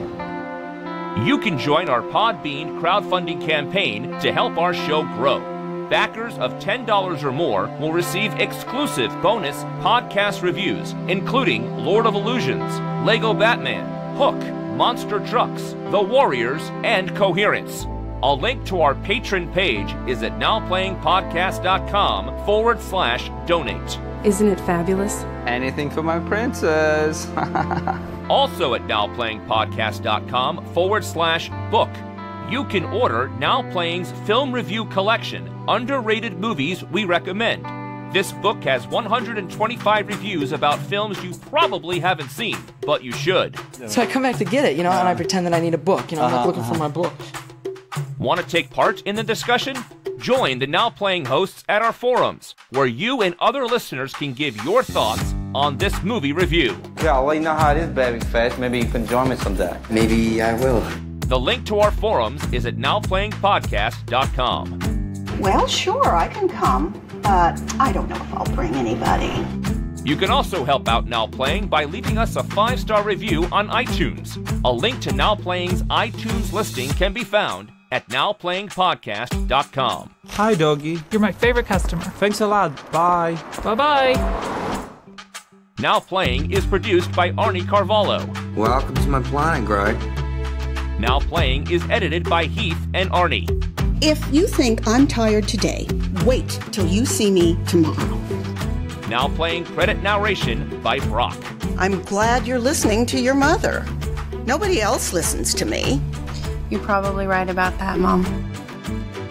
C: You can join our Podbean crowdfunding campaign to help our show grow. Backers of $10 or more will receive exclusive bonus podcast reviews, including Lord of Illusions, Lego Batman, Hook, Monster Trucks, The Warriors, and Coherence. A link to our patron page is at nowplayingpodcast.com forward slash donate.
B: Isn't it fabulous?
A: Anything for my princess. [laughs]
C: Also at nowplayingpodcast.com forward slash book. You can order Now Playing's film review collection, Underrated Movies We Recommend. This book has 125 reviews about films you probably haven't seen, but you should.
P: So I come back to get it, you know, and I pretend that I need a book. You know, I'm like
A: Uh-huh,
P: looking for my book.
C: Want to take part in the discussion? Join the Now Playing hosts at our forums, where you and other listeners can give your thoughts on this movie review.
E: Yeah, I'll let you know how it is, babyface. Maybe you can join me someday.
F: Maybe I will.
C: The link to our forums is at nowplayingpodcast.com.
G: Well, sure, I can come, but I don't know if I'll bring anybody.
C: You can also help out Now Playing by leaving us a five star review on iTunes. A link to Now Playing's iTunes listing can be found at nowplayingpodcast.com.
A: Hi, doggy. You're my favorite customer. Thanks a lot. Bye. Bye bye.
C: Now Playing is produced by Arnie Carvalho.
E: Welcome to my planet, Greg.
C: Now Playing is edited by Heath and Arnie.
G: If you think I'm tired today, wait till you see me tomorrow.
C: Now playing credit narration by Brock.
G: I'm glad you're listening to your mother. Nobody else listens to me.
B: You're probably right about that, Mom.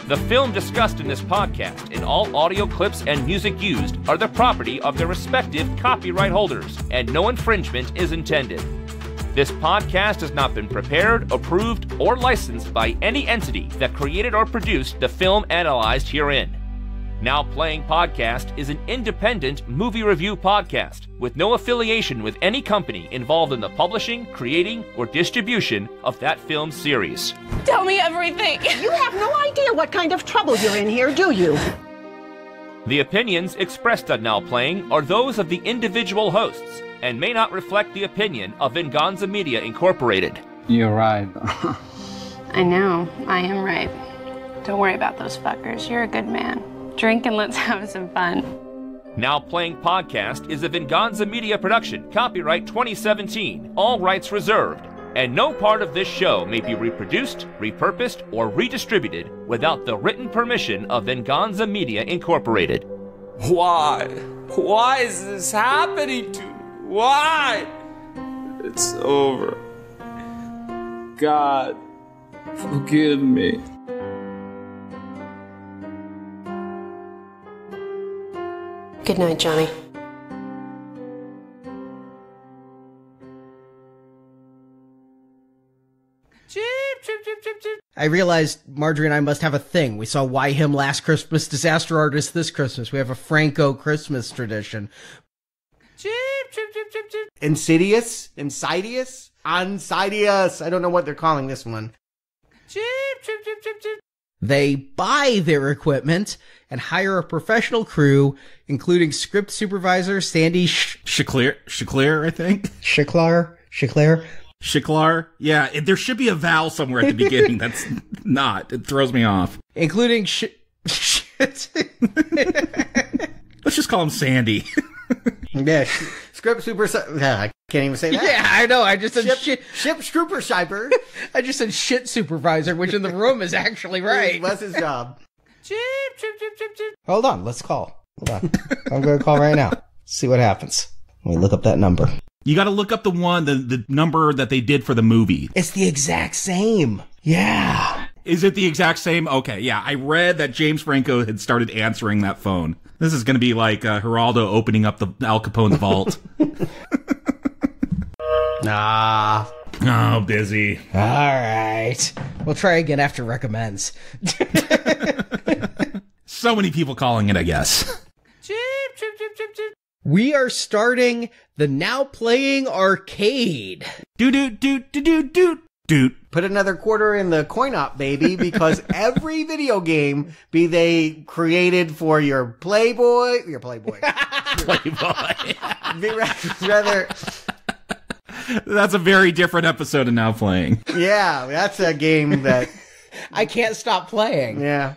C: The film discussed in this podcast and all audio clips and music used are the property of their respective copyright holders, and no infringement is intended. This podcast has not been prepared, approved, or licensed by any entity that created or produced the film analyzed herein. Now Playing Podcast is an independent movie review podcast with no affiliation with any company involved in the publishing, creating, or distribution of that film series.
B: Tell me everything. [laughs]
G: You have no idea what kind of trouble you're in here, do you?
C: The opinions expressed on Now Playing are those of the individual hosts and may not reflect the opinion of Venganza Media Incorporated.
I: You're right. [laughs]
B: I know. I am right. Don't worry about those fuckers. You're a good man. Drink and let's [laughs] have some fun.
C: Now Playing Podcast is a Venganza Media production, copyright 2017, all rights reserved, and no part of this show may be reproduced, repurposed, or redistributed without the written permission of Venganza Media Incorporated.
Q: Why? Why is this happening to me? Why? It's over. God, forgive me.
R: Good night, Johnny.
L: I realized Marjorie and I must have a thing. We saw Why Him last Christmas, Disaster Artist this Christmas. We have a Franco Christmas tradition.
J: Insidious? Insidious? Insidious. I don't know what they're calling this one.
L: They buy their equipment and hire a professional crew, including script supervisor Sandy Sh-
K: Shaklir, Shaklir, I think.
L: Shiklar, Shiklar,
K: Shiklar. Yeah, it, there should be a vowel somewhere at the beginning. [laughs] That's not. It throws me off.
L: including sh- [laughs] shit.
K: Let's just call him Sandy. [laughs]
J: yeah, [laughs] script super. Yeah, I can't even say that. [laughs]
L: Yeah, I know. I just said
J: Ship,
L: shit.
J: ship scooper cyber. [laughs]
L: I just said shit supervisor, which in the room is actually right.
J: That's his job.
L: Hold on, let's call. Hold on. I'm going to call right now. See what happens. Let me look up that number.
K: You got to look up the one, the, the number that they did for the movie.
L: It's the exact same. Yeah.
K: Is it the exact same? Okay, yeah. I read that James Franco had started answering that phone. This is going to be like uh, Geraldo opening up the Al Capone's vault. [laughs]
J: Nah.
K: oh, busy.
L: All right. We'll try again after recommends. [laughs]
K: So many people calling it, I guess.
L: We are starting the now playing arcade.
K: Do do do do do do do.
J: Put another quarter in the coin op, baby, because [laughs] every video game, be they created for your Playboy, your Playboy, [laughs]
K: Playboy.
J: be rather,
K: That's a very different episode of Now Playing.
J: yeah, that's a game that, [laughs]
L: I can't stop playing.
J: yeah.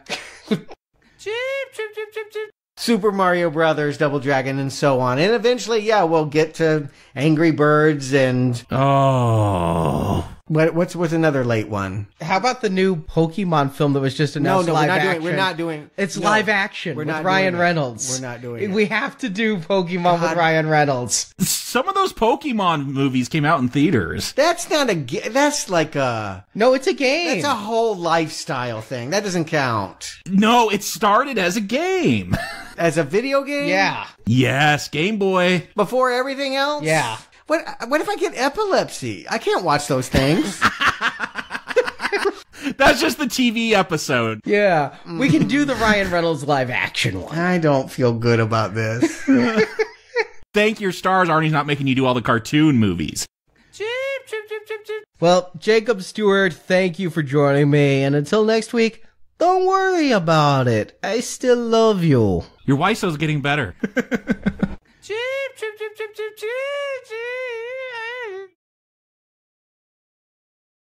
J: Super Mario Brothers, Double Dragon, and so on. And eventually, yeah, we'll get to Angry Birds and
K: Oh.
J: What, what's what's another late one?
L: How about the new Pokemon film that was just announced
J: no, we're not
L: action?
J: doing- we're not doing-
L: It's
J: no,
L: live action
J: we're
L: with
J: not
L: Ryan
J: doing it.
L: Reynolds.
J: We're not doing it.
L: We have to do Pokemon with Ryan Reynolds.
K: Some of those Pokemon movies came out in theaters.
J: That's not a. That's like a.
L: No, it's a game.
J: That's a whole lifestyle thing. That doesn't count
K: No, it started as a game. [laughs]
J: as a video game.
L: yeah.
K: yes, Game Boy.
J: Before everything else.
L: Yeah.
J: What? What if I get epilepsy? I can't watch those things. [laughs]
K: That's just the TV episode.
L: Yeah. Mm. We can do the Ryan Reynolds live action one.
J: I don't feel good about this. [laughs]
K: Thank your stars, Arnie's not making you do all the cartoon movies.
L: Well, Jakob Stuart, thank you for joining me. And until next week, don't worry about it. I still love you.
K: Your Wiseau's getting better. [laughs] Cheep, cheep, cheep, cheep, cheep, cheep, cheep.